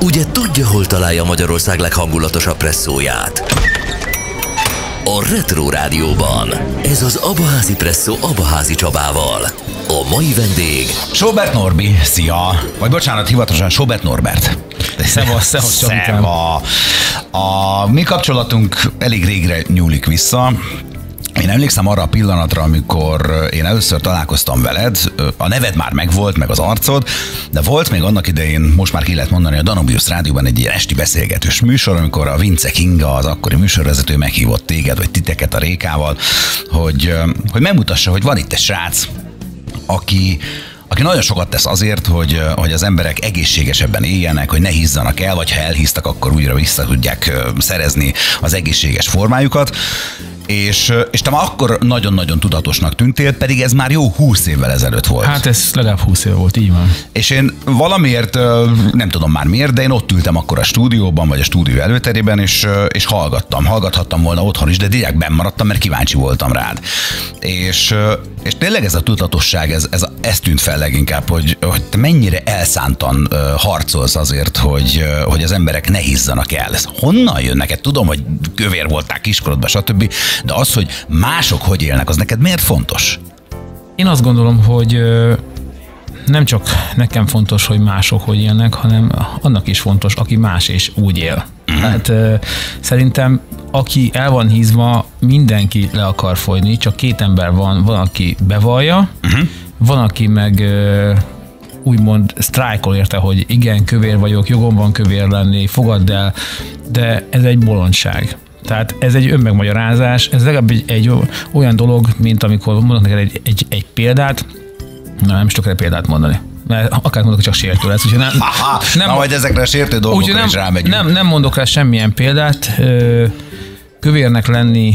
Ugye tudja, hol találja Magyarország leghangulatosabb presszóját? A Retro Rádióban. Ez az Abaházi Presszó Abaházi Csabával. A mai vendég Sobert Norbi, szia! Vagy bocsánat, hivatalosan Sobert Norbert. Szevasz, szevasz. Szeva. A mi kapcsolatunk elég régre nyúlik vissza. Én emlékszem arra a pillanatra, amikor én először találkoztam veled, a neved már megvolt, meg az arcod, de volt még annak idején, most már ki lehet mondani, a Danubius Rádióban egy ilyen esti beszélgetős műsor, amikor a Vince Kinga, az akkori műsorvezető meghívott téged, vagy titeket a Rékával, hogy, hogy megmutassa, hogy van itt egy srác, aki, aki nagyon sokat tesz azért, hogy, hogy az emberek egészségesebben éljenek, hogy ne hízzanak el, vagy ha elhíztak, akkor újra vissza tudják szerezni az egészséges formájukat. És, és te már akkor nagyon-nagyon tudatosnak tűntél, pedig ez már jó húsz évvel ezelőtt volt. Hát ez legalább 20 év volt, így van. És én valamiért, nem tudom már miért, de én ott ültem akkor a stúdióban, vagy a stúdió előterében, és, és hallgattam. Hallgathattam volna otthon is, de direkt benn maradtam, mert kíváncsi voltam rád. És, és tényleg ez a tudatosság, ez, ez, ez tűnt fel leginkább, hogy, hogy te mennyire elszántan harcolsz azért, hogy, hogy az emberek ne hízzanak el. Ez honnan jön neked? Tudom, hogy kövér voltál kiskorodban, stb. De az, hogy mások hogy élnek, az neked miért fontos? Én azt gondolom, hogy nem csak nekem fontos, hogy mások hogy élnek, hanem annak is fontos, aki más és úgy él. Hát ö, szerintem aki el van hízva, mindenki le akar folyni, csak két ember van, van, aki bevallja, van, aki meg úgymond sztrájkol érte, hogy igen, kövér vagyok, jogom van kövér lenni, fogadd el, de ez egy bolondság. Tehát ez egy önmegmagyarázás, ez legalább egy, egy olyan dolog, mint amikor mondok neked egy, egy, egy példát, na nem is tudok példát mondani. Mert akár mondok, csak sértő lesz, úgyhogy nem, nem, na majd ezekre a sértő dolgokra úgyhogy is nem, rámegyünk. nem, nem mondok rá semmilyen példát. Kövérnek lenni,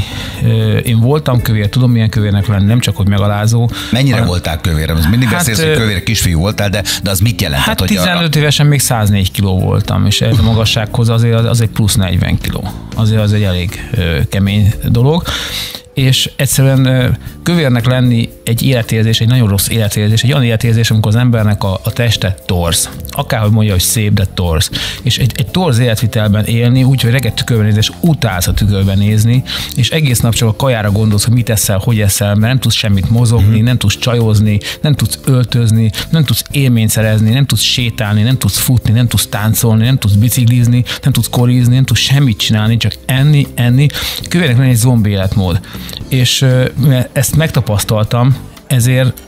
én voltam kövér, tudom milyen kövérnek lenni, nem csak, hogy megalázó. Mennyire hanem- voltál kövér? Az mindig Hát, beszélsz, hogy kövér kisfiú voltál, de, de az mit jelent? Hát hogy 15 évesen még 104 kiló voltam, és ez a magassághoz azért az, az egy plusz 40 kiló. Azért az egy elég kemény dolog. És egyszerűen kövérnek lenni egy életérzés, egy nagyon rossz életérzés, egy olyan életérzés, amikor az embernek a, a teste torz. Akárhogy mondja, hogy szép, de torz. És egy, egy torz életvitelben élni, úgy, hogy reggel tükörben nézni, és utálsz a tükörben nézni, és egész nap csak a kajára gondolsz, hogy mit eszel, hogy eszel, mert nem tudsz semmit mozogni, nem tudsz csajozni, nem tudsz öltözni, nem tudsz élményt szerezni, nem tudsz sétálni, nem tudsz futni, nem tudsz táncolni, nem tudsz biciklizni, nem tudsz korizni, nem tudsz semmit csinálni, csak enni, enni. Kövérnek lenni egy zombi életmód. És ezt megtapasztaltam, ezért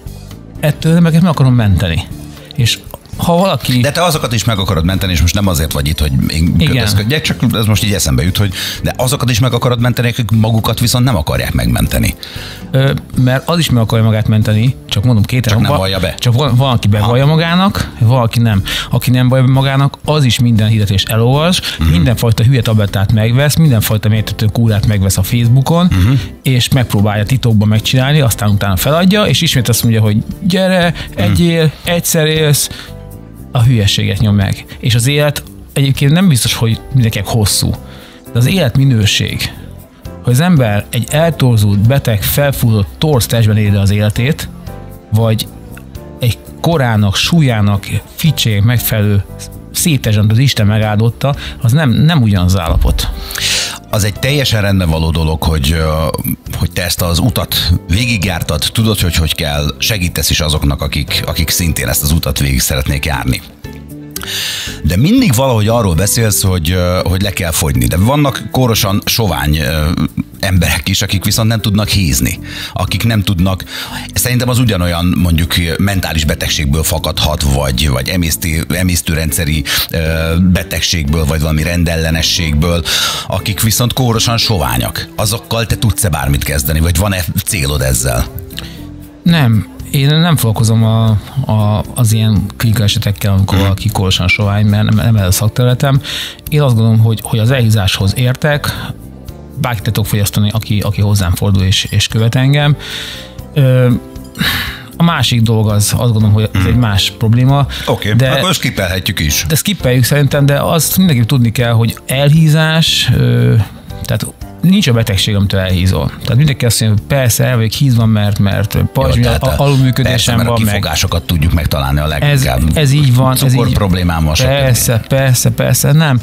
ettől meg, meg akarom menteni. És ha valaki... De te azokat is meg akarod menteni, és most nem azért vagy itt, hogy én kötözködjek, csak ez most így eszembe jut, hogy de azokat is meg akarod menteni, akik magukat viszont nem akarják megmenteni. Ö, mert az is meg akarja magát menteni, csak mondom két Csak nem vallja be. Csak van, van aki bevallja magának, van, aki nem. Aki nem vallja magának, az is minden hirdetést elolvas, uh-huh. mindenfajta hülye tablettát megvesz, mindenfajta mértető kúrát megvesz a Facebookon, uh-huh. és megpróbálja titokban megcsinálni, aztán utána feladja, és ismét azt mondja, hogy gyere, egyél, Mhm. egyszer élsz, a hülyeséget meg. És az élet egyébként nem biztos, hogy mindenkinek hosszú, de az élet minőség, hogy az ember egy eltorzult, beteg, felfullott, torz testben éli az életét, vagy egy korának, súlyának, ficsének megfelelő szép testben az Isten megáldotta, az nem, nem ugyanaz az állapot. Az egy teljesen rendben való dolog, hogy, hogy te ezt az utat végigjártad, tudod, hogy hogy kell, segítesz is azoknak, akik, akik szintén ezt az utat végig szeretnék járni. De mindig valahogy arról beszélsz, hogy, hogy le kell fogyni. De vannak kórosan sovány emberek is, akik viszont nem tudnak hízni. Akik nem tudnak, szerintem az ugyanolyan mondjuk mentális betegségből fakadhat, vagy, vagy emészti, emésztőrendszeri betegségből, vagy valami rendellenességből, akik viszont kórosan soványak. Azokkal te tudsz-e bármit kezdeni, vagy van-e célod ezzel? Nem, én nem foglalkozom a, a, az ilyen klika esetekkel, amikor valaki kórosan sovány, mert nem, nem ez a szakterületem. Én azt gondolom, hogy, hogy az elhízáshoz értek, bárkit tudok fogyasztani, aki, aki hozzám fordul és, és követ engem. Ö, a másik dolog az, azt gondolom, hogy ez egy más probléma. Oké, okay, de, akkor skipelhetjük is. de skippeljük szerintem, de azt mindenki tudni kell, hogy elhízás, tehát nincs a betegség, amitől elhízol. Tehát mindenki azt mondja, hogy persze el vagyok hízva, mert, mert pajzs alulműködésem van. Persze, mert a kifogásokat meg... tudjuk megtalálni a leginkább. Ez, ez így van. Cukor ez így, problémám van. Persze, persze, persze, nem.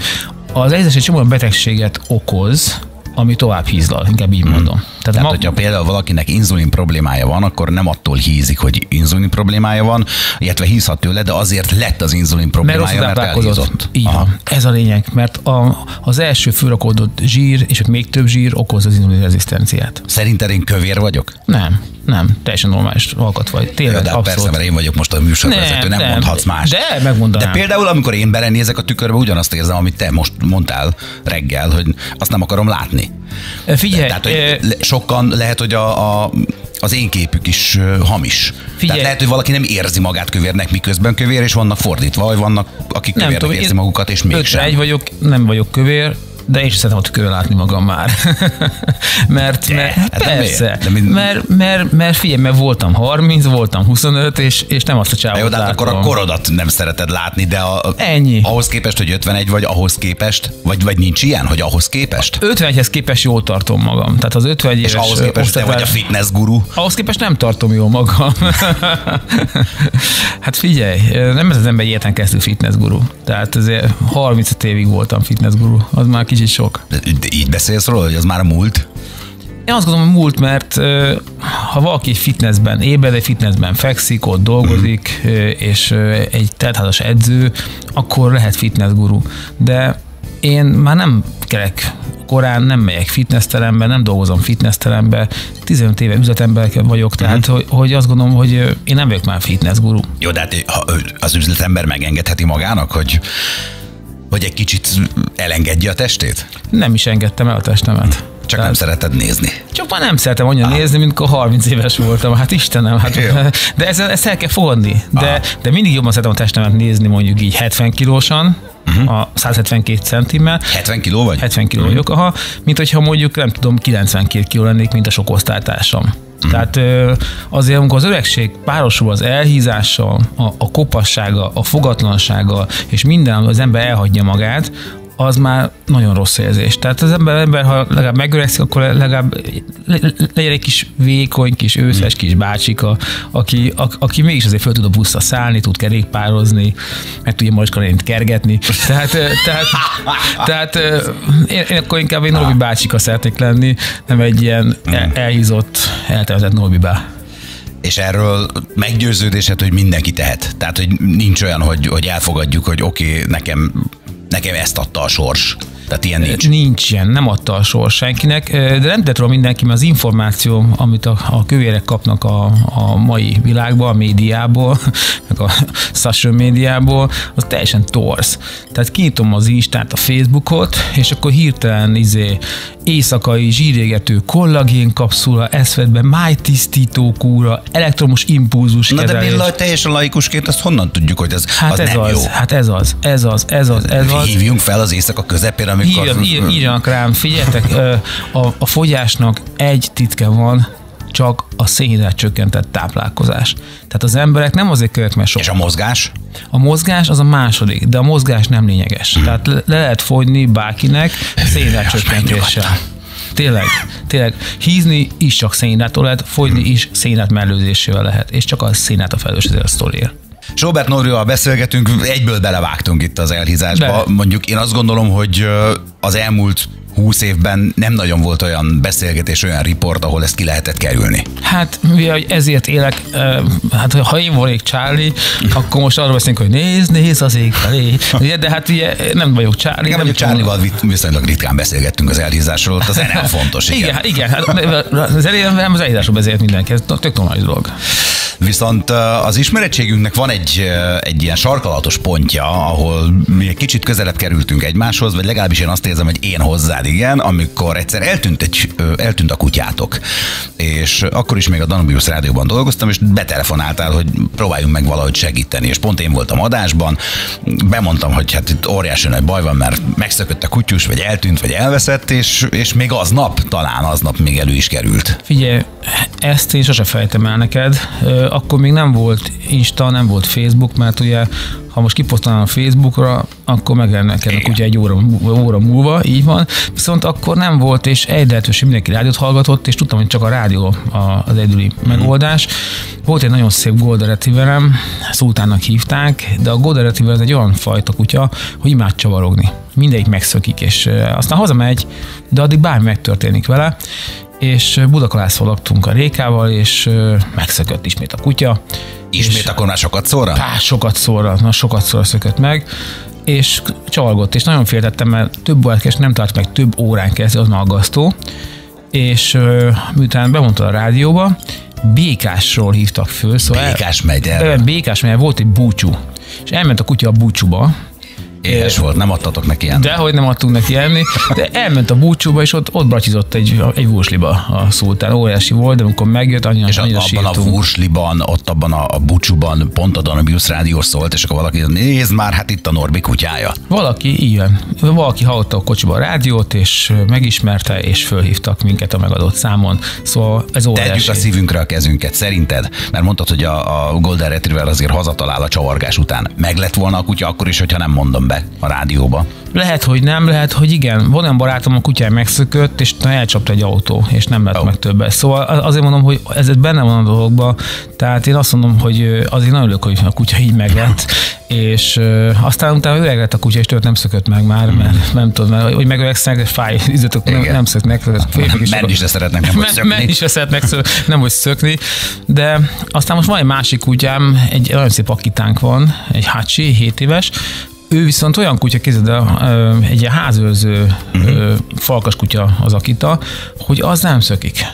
Az egész egy csomó betegséget okoz, ami tovább hízlal, inkább így mondom. Tehát, Tehát ma... hogyha például valakinek inzulin problémája van, akkor nem attól hízik, hogy inzulin problémája van, illetve hízhat tőle, de azért lett az inzulin problémája, mert, mert elhízott. Így van. Ez a lényeg, mert a, az első fölrakódott zsír, és még több zsír okoz az inzulin rezisztenciát. Szerinted én kövér vagyok? Nem. Nem, teljesen normális alkat vagy. Tényleg, de abszolút. persze, mert én vagyok most a műsorvezető, nem, nem, mondhatsz más. De megmondanám. De például, amikor én belenézek a tükörbe, ugyanazt érzem, amit te most mondtál reggel, hogy azt nem akarom látni. Figyelj. Tehát, hogy. Sokan lehet, hogy a, a az én képük is hamis. Figyelj. Tehát lehet, hogy valaki nem érzi magát kövérnek, miközben kövér, és vannak fordítva, vagy vannak, akik nem kövérnek tudom, érzi magukat, és mégsem. egy vagyok, nem vagyok kövér, de én is szeretem ott látni magam már. mert, de, mert hát persze, de mind... mert, mert, mert figyelj, mert voltam 30, voltam 25, és, és nem azt a csávot Jó, hát akkor a korodat nem szereted látni, de a, Ennyi. ahhoz képest, hogy 51 vagy, ahhoz képest, vagy, vagy nincs ilyen, hogy ahhoz képest? 51-hez képest jól tartom magam. Tehát az 51 és ahhoz képest te vagy a fitness guru. Ahhoz képest nem tartom jól magam. hát figyelj, nem ez az ember egyetlen kezdő fitness guru. Tehát azért 35 évig voltam fitness guru. Az már kicsit sok. De, így beszélsz róla, hogy az már a múlt? Én azt gondolom, hogy múlt, mert ha valaki fitnessben ébred, egy fitnessben fekszik, ott dolgozik, mm. és egy teltházas edző, akkor lehet fitness guru. De én már nem kerek korán, nem megyek fitnessterembe, nem dolgozom fitnessterembe, 15 éve üzletember vagyok, tehát mm. hogy, hogy azt gondolom, hogy én nem vagyok már fitness guru. Jó, de hát az üzletember megengedheti magának, hogy hogy egy kicsit elengedje a testét? Nem is engedtem el a testemet. Csak Tehát, nem szereted nézni. Csak már nem szeretem annyira ah. nézni, mint amikor 30 éves voltam. Hát Istenem, hát, de ezt, ezt el kell fogadni. De, ah. de mindig jobban szeretem a testemet nézni mondjuk így 70 kilósan, uh-huh. a 172 centimmel. 70 kiló vagy? 70 kiló uh-huh. vagyok, aha, mint hogyha mondjuk nem tudom, 92 kiló lennék, mint a sok osztálytársam. Mm. Tehát azért, amikor az öregség párosul az elhízással, a, a kopassága, a fogatlansága, és minden az ember elhagyja magát, az már nagyon rossz érzés. Tehát az ember, ember ha legalább megöregszik, akkor legalább legyen egy kis vékony, kis őszes, kis bácsika, aki, a, aki mégis azért föl tud a buszra szállni, tud kerékpározni, meg tudja Marskalént kergetni. Tehát, tehát, tehát én, én, akkor inkább egy Norbi bácsika szeretnék lenni, nem egy ilyen el, elhízott, eltervezett Norbibá és erről meggyőződésed, hogy mindenki tehet. Tehát, hogy nincs olyan, hogy, hogy elfogadjuk, hogy oké, okay, nekem nekem ezt adta a sors. Tehát ilyen nincs. Nincs ilyen, nem adta a sors senkinek, de nem tett róla mindenki, mert az információ, amit a, a kövérek kapnak a, a mai világban, a médiából, meg a social médiából, az teljesen torsz. Tehát kinyitom az Instát, a Facebookot, és akkor hirtelen izé, éjszakai zsírégető kollagén kapszula, eszvedbe, májtisztító kúra, elektromos impulzus Na kezelés. de mi teljesen laikusként azt honnan tudjuk, hogy az, hát az ez nem az, jó? Hát ez az, ez az, ez az, ez az. Hívjunk fel az éjszaka közepén, amikor... Írjan, írjanak rám, figyeljetek, a, a fogyásnak egy titke van, csak a szénhidrát csökkentett táplálkozás. Tehát az emberek nem azért követnek, mert sok. És a mozgás? A mozgás az a második, de a mozgás nem lényeges. Hmm. Tehát le lehet fogyni bárkinek szénhidrát csökkentéssel. Tényleg, tényleg. Hízni is csak szénhidráttól lehet, fogyni is szénhidrát mellőzésével lehet, és csak a szénhidrát a felelős a sztoriért. Robert Norrival beszélgetünk, egyből belevágtunk itt az elhízásba. De. Mondjuk én azt gondolom, hogy az elmúlt 20 évben nem nagyon volt olyan beszélgetés, olyan riport, ahol ezt ki lehetett kerülni. Hát, mivel ezért élek, hát ha én volnék Charlie, akkor most arról beszélünk, hogy nézd, nézd az ég felé. De hát ugye nem vagyok Charlie. Igen, nem Charlie-val viszonylag ritkán beszélgettünk az elhízásról, az nem fontos. Igen, igen, igen hát az elhízásról, az elhízásról beszélt mindenki, ez tök normális dolog. Viszont az ismerettségünknek van egy, egy ilyen sarkalatos pontja, ahol mi egy kicsit közelebb kerültünk egymáshoz, vagy legalábbis én azt érzem, hogy én hozzád igen, amikor egyszer eltűnt, egy, eltűnt a kutyátok. És akkor is még a Danubius rádióban dolgoztam, és betelefonáltál, hogy próbáljunk meg valahogy segíteni. És pont én voltam adásban, bemondtam, hogy hát itt óriási nagy baj van, mert megszökött a kutyus, vagy eltűnt, vagy elveszett, és, és még aznap, talán aznap még elő is került. Figyelj, ezt én sose fejtem el neked akkor még nem volt Insta, nem volt Facebook, mert ugye ha most kiposztolnám a Facebookra, akkor megjelenne nekem a kutya egy óra, óra múlva, így van. Viszont akkor nem volt, és egy lehetőség mindenki rádiót hallgatott, és tudtam, hogy csak a rádió az egyedüli mm. megoldás. Volt egy nagyon szép Golden Retrieverem, Szultánnak hívták, de a Golden Retriever egy olyan fajta kutya, hogy imád csavarogni. Mindegyik megszökik, és aztán hazamegy, de addig bármi megtörténik vele, és Budakalászról laktunk a Rékával, és megszökött ismét a kutya. Ismét akkor már sokat szóra? Pá, sokat szóra, na sokat szóra szökött meg és csalgott, és nagyon féltettem, mert több órát nem tart meg több órán keresztül, az aggasztó, és miután bemondta a rádióba, Békásról hívtak föl. Szóval Békás megy el. Békás megy, volt egy búcsú, és elment a kutya a búcsúba, Éhes volt, nem adtatok neki enni. Dehogy nem adtunk neki enni, de elment a búcsúba, és ott, ott bratizott egy, egy vúrsliba a szultán. Óriási volt, de amikor megjött, annyira, És annyira abban sírtunk. a vúrsliban, ott abban a, a búcsúban pont a Danabius rádió szólt, és akkor valaki nézd már, hát itt a Norbi kutyája. Valaki, ilyen, valaki hallotta a kocsiba a rádiót, és megismerte, és fölhívtak minket a megadott számon. Szóval ez óriási. Tegyük a szívünkre a kezünket, szerinted? Mert mondtad, hogy a, a Golden Retriever azért hazatalál a csavargás után. Meg lett volna a kutya akkor is, hogyha nem mondom be a rádióba. Lehet, hogy nem, lehet, hogy igen. Van olyan barátom, a kutyája megszökött, és elcsapta egy autó, és nem lett oh. meg többet. Szóval azért mondom, hogy ez benne van a dologban. Tehát én azt mondom, hogy azért nagyon örülök, hogy a kutya így meglett, és aztán utána öreg lett a kutya, és tőle nem szökött meg már, mert nem tudom, mert hogy megöregsznek, fáj, izzatok, nem, nem szöknek. Menni is szeretnek, nem hogy szökni. Menni is szeretnek, nem hogy szökni. De aztán most van egy másik kutyám, egy nagyon szép akitánk van, egy Hachi, 7 éves, ő viszont olyan kutya, kézed, egy ilyen házőrző uh-huh. falkas kutya az Akita, hogy az nem szökik.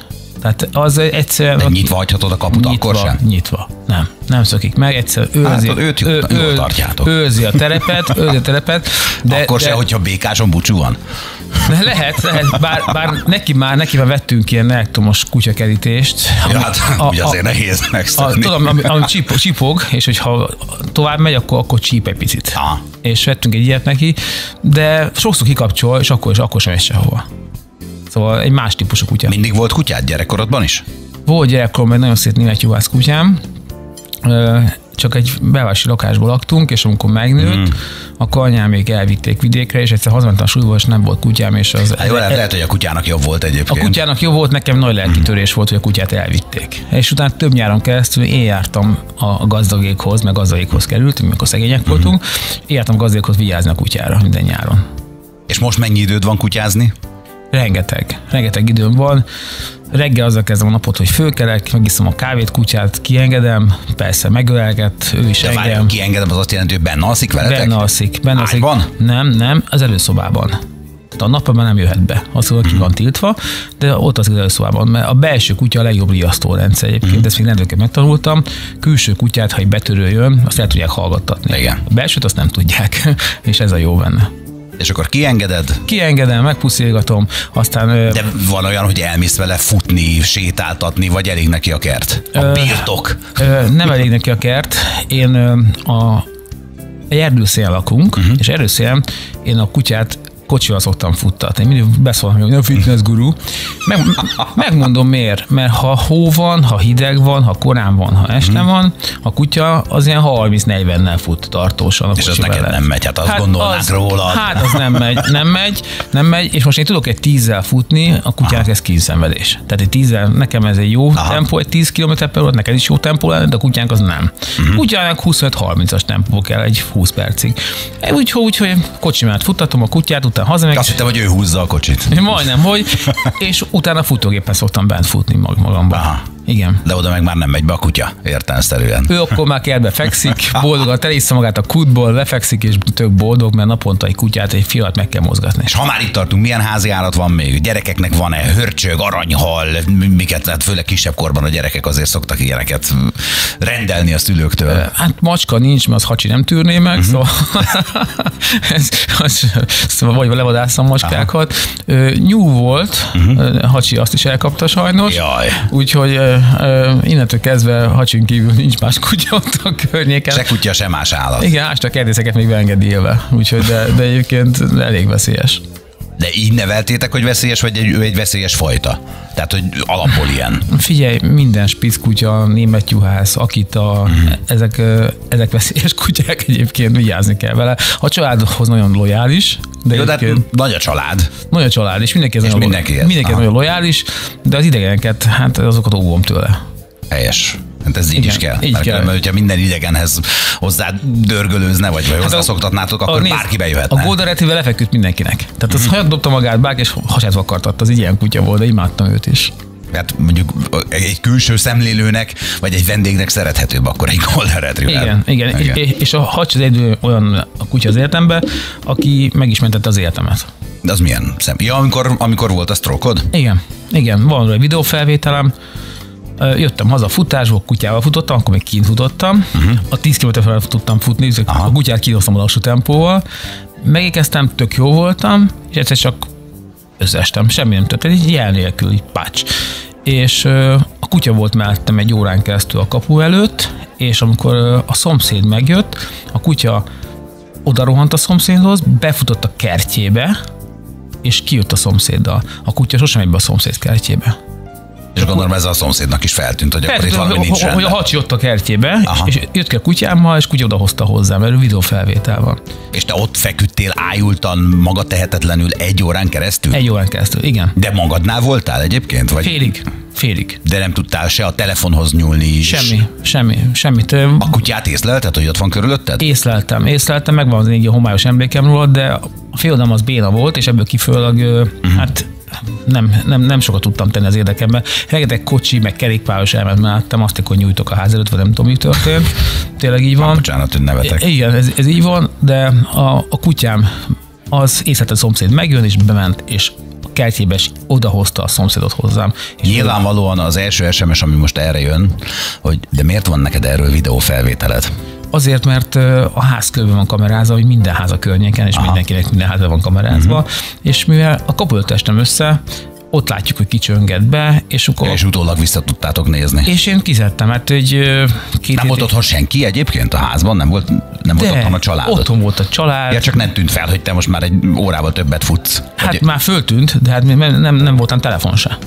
Tehát az egyszerűen... De nyitva hagyhatod a kaput nyitva, akkor sem? Nyitva. Nem, nem szökik meg, egyszer őrzi, hát, őt ő, ő, tartjátok. őrzi a terepet, őrzi a terepet. De, akkor de, se, hogyha békáson búcsú van? De lehet, lehet, bár, bár neki már, neki már vettünk ilyen elektromos kutyakerítést. Ja, hát a, ugye azért a, nehéz megszedni. Tudom, ami, ami csip, csipog, és hogyha tovább megy, akkor, akkor csíp egy picit. Aha. És vettünk egy ilyet neki, de sokszor kikapcsol, és akkor, és akkor sem megy sehova. Szóval egy más típusú kutya. Mindig volt kutyád gyerekkorodban is? Volt gyerekkoromban egy nagyon szép német juhász kutyám, csak egy belvárosi lakásból laktunk, és amikor megnőtt, mm. akkor anyám még elvitték vidékre, és egyszer hazamentem a súlyból, és nem volt kutyám, és az... Hát jó, lehet, lehet, hogy a kutyának jobb volt egyébként. A kutyának jobb volt, nekem nagy lelkitörés mm. volt, hogy a kutyát elvitték. És utána több nyáron keresztül én jártam a gazdagékhoz, meg gazdagékhoz kerültünk, amikor szegények mm. voltunk, én jártam gazdagékhoz vigyázni a kutyára minden nyáron. És most mennyi időd van kutyázni? Rengeteg, rengeteg időm van. Reggel azzal kezdem a napot, hogy fölkelek, megiszom a kávét, kutyát, kiengedem, persze megölelget, ő is De engem. Várjunk, kiengedem, az azt jelenti, hogy benne alszik veletek? Benne alszik. Benne alszik. Nem, nem, az előszobában. Tehát a napban nem jöhet be, az ki van tiltva, de ott az előszobában, mert a belső kutya a legjobb riasztó rendszer egyébként, mm. ezt még rendőrként megtanultam. Külső kutyát, ha egy betörő jön, azt el tudják hallgattatni. Igen. A belsőt azt nem tudják, és ez a jó benne. És akkor kiengeded? Kiengedem, megpuszilgatom, aztán... De van olyan, hogy elmész vele futni, sétáltatni, vagy elég neki a kert? A ö, birtok? Ö, nem elég neki a kert. Én a egy erdőszélen lakunk, uh-huh. és erdőszélen én a kutyát kocsival szoktam futtatni. Mindig beszólom, hogy a fitness guru. Meg, megmondom miért. Mert ha hó van, ha hideg van, ha korán van, ha este mm. van, a kutya az ilyen 30-40-nel fut tartósan. A és az neked nem megy, hát azt hát gondolnák az, róla. Hát az nem megy, nem megy, nem megy, és most én tudok egy tízzel futni, a kutyának ez kínszenvedés. Tehát egy tízzel, nekem ez egy jó Aha. tempó, egy 10 km per óra, neked is jó tempó lenne, de a kutyának az nem. Mm. Kutyának 25-30-as tempó kell egy 20 percig. Úgyhogy úgy, hogy kocsimát futtatom a kutyát, utána hazamegyek. Azt hittem, hogy ő húzza a kocsit. Majdnem, hogy, és utána futógépen szoktam bent futni magamba. Aha. Igen. De oda meg már nem megy be a kutya, értelmszerűen. Ő akkor már kertbe fekszik, boldogan telésza magát a kutból, lefekszik, és tök boldog, mert naponta egy kutyát, egy fiat meg kell mozgatni. És ha már itt tartunk, milyen házi állat van még? Gyerekeknek van-e hörcsög, aranyhal, miket, hát főleg kisebb korban a gyerekek azért szoktak ilyeneket rendelni a szülőktől. Hát macska nincs, mert az hacsi nem tűrné meg, uh-huh. szóval, ez, az, szóval vagy levadászom macskákat. Aha. Nyú volt, uh-huh. hacsi azt is elkapta sajnos. Jaj. Úgyhogy innentől kezdve hacsin kívül nincs más kutya ott a környéken. Se kutya, se más állat. Igen, ástak kertészeket még beengedi élve, úgyhogy de, de egyébként elég veszélyes. De így neveltétek, hogy veszélyes, vagy egy, ő egy veszélyes fajta? Tehát, hogy alapból ilyen. Figyelj, minden spickutya, német juhász, akita, mm. ezek, ezek veszélyes kutyák egyébként, vigyázni kell vele. A családhoz nagyon lojális, de Jó, de hát nagy a család. nagy a család, és mindenki, És nagyon, mindenki Aha. nagyon lojális, de az idegeneket, hát azokat óvom tőle. Helyes. Hát ez így Igen, is kell. így Mert kell. hogyha minden idegenhez hozzá dörgölőzne, vagy, vagy hozzá a- szoktatnátok, akkor nézd, bárki bejöhetne. A Golden Retriever lefeküdt mindenkinek. Tehát az hajat dobta magát bárki, és hasát vakartatta. Az egy ilyen kutya volt, de imádtam őt is. Hát mondjuk egy külső szemlélőnek, vagy egy vendégnek szerethetőbb akkor egy Golden Retriever. Igen, igen. igen. És, és a hacs az egy olyan a kutya az életemben, aki meg is mentette az életemet. De az milyen szem? Ja, amikor, amikor volt a strokeod? Igen, igen, van róla egy videófelvételem, jöttem haza futásból, kutyával futottam, akkor még kint futottam. Uh-huh. A 10 km fel tudtam futni, Aha. a kutyát kihoztam a lassú tempóval. Megékeztem, tök jó voltam, és egyszer csak összeestem, semmi nem történt, egy jel nélkül, így pács. És a kutya volt mellettem egy órán keresztül a kapu előtt, és amikor a szomszéd megjött, a kutya oda rohant a szomszédhoz, befutott a kertjébe, és kijött a szomszéddal. A kutya sosem megy be a szomszéd kertjébe. És gondolom ez a szomszédnak is feltűnt, hogy akkor itt valami nincs hogy a hacs jött a kertjébe, Aha. és jött ki a kutyámmal, és kutya odahozta hozzám, mert videófelvétel van. És te ott feküdtél ájultan, maga tehetetlenül egy órán keresztül? Egy órán keresztül, igen. De magadnál voltál egyébként? Vagy? Félig, félig. De nem tudtál se a telefonhoz nyúlni is? Semmi, semmi, semmit. A kutyát észlelted, hogy ott van körülötted? Észleltem, észleltem, megvan az egy homályos emlékem róla, de a féldem az béna volt, és ebből kifolyólag, ö, Mhm. hát nem, nem, nem sokat tudtam tenni az érdekemben. Rengeteg kocsi, meg kerékpáros elment mellettem, azt, hogy nyújtok a ház előtt, vagy nem tudom, mi történt. Tényleg így van. Bocsánat, hogy nevetek. Igen, ez, ez így van, de a, a kutyám az észlelt a szomszéd megjön, és bement, és kertjébe is odahozta a szomszédot hozzám. És Nyilvánvalóan az első SMS, ami most erre jön, hogy de miért van neked erről videófelvételed? Azért, mert a ház körben van kamerázva, hogy minden ház a környéken, és Aha. mindenkinek minden háza van kamerázva, uh-huh. és mivel a kaput estem össze, ott látjuk, hogy kicsönget be, és akkor... És utólag vissza tudtátok nézni. és én kizettem, hát egy két Nem volt otthon senki egyébként a házban? Nem volt, nem volt otthon a családod? Otthon volt a család. Ja, csak nem tűnt fel, hogy te most már egy órával többet futsz. hát Vagy- már föltűnt, de hát nem, nem, nem voltam telefon se.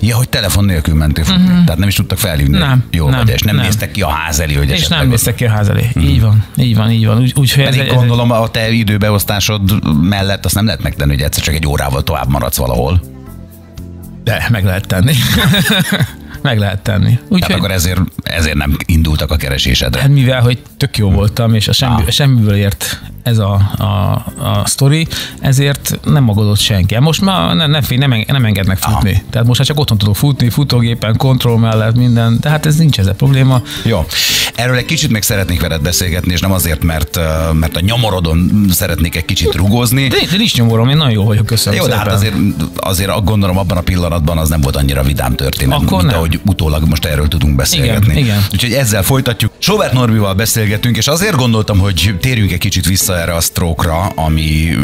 Ja, hogy telefon nélkül mentél futni. Uh-huh. Tehát nem is tudtak felhívni. Nem, Jó nem, vagy, és nem, nem. néztek ki a ház elé, hogy És nem néztek ki a ház elé. Így van, így van, így van. Úgy, úgy, hogy Pedig ez, gondolom a te időbeosztásod mellett azt nem lehet megtenni, hogy egyszer csak egy órával tovább maradsz valahol. de meg lehet tenni. meg lehet tenni. Tehát Úgyhogy, akkor ezért, ezért nem indultak a keresésedre. hát mivel, hogy tök jó voltam, és a semmi, Ah. semmiből ért ez a, a, a sztori, ezért nem magadott senki. Most már nem, nem, fél, nem, nem engednek futni. Ah. Tehát most már csak otthon tudok futni, futógépen, kontroll mellett, minden. De hát ez nincs ez a probléma. Jó. Erről egy kicsit még szeretnék veled beszélgetni, és nem azért, mert, mert a nyomorodon szeretnék egy kicsit rugózni. De, de nincs nyomorom, én nagyon jó vagyok, köszönöm Jó, de szépen. hát azért, azért gondolom abban a pillanatban az nem volt annyira vidám történet, Akkor mint nem. ahogy utólag most erről tudunk beszélgetni. Igen, igen. Úgyhogy ezzel folytatjuk. Sobert Norbival beszélgetünk, és azért gondoltam, hogy térjünk egy kicsit vissza erre a stroke-ra, ami,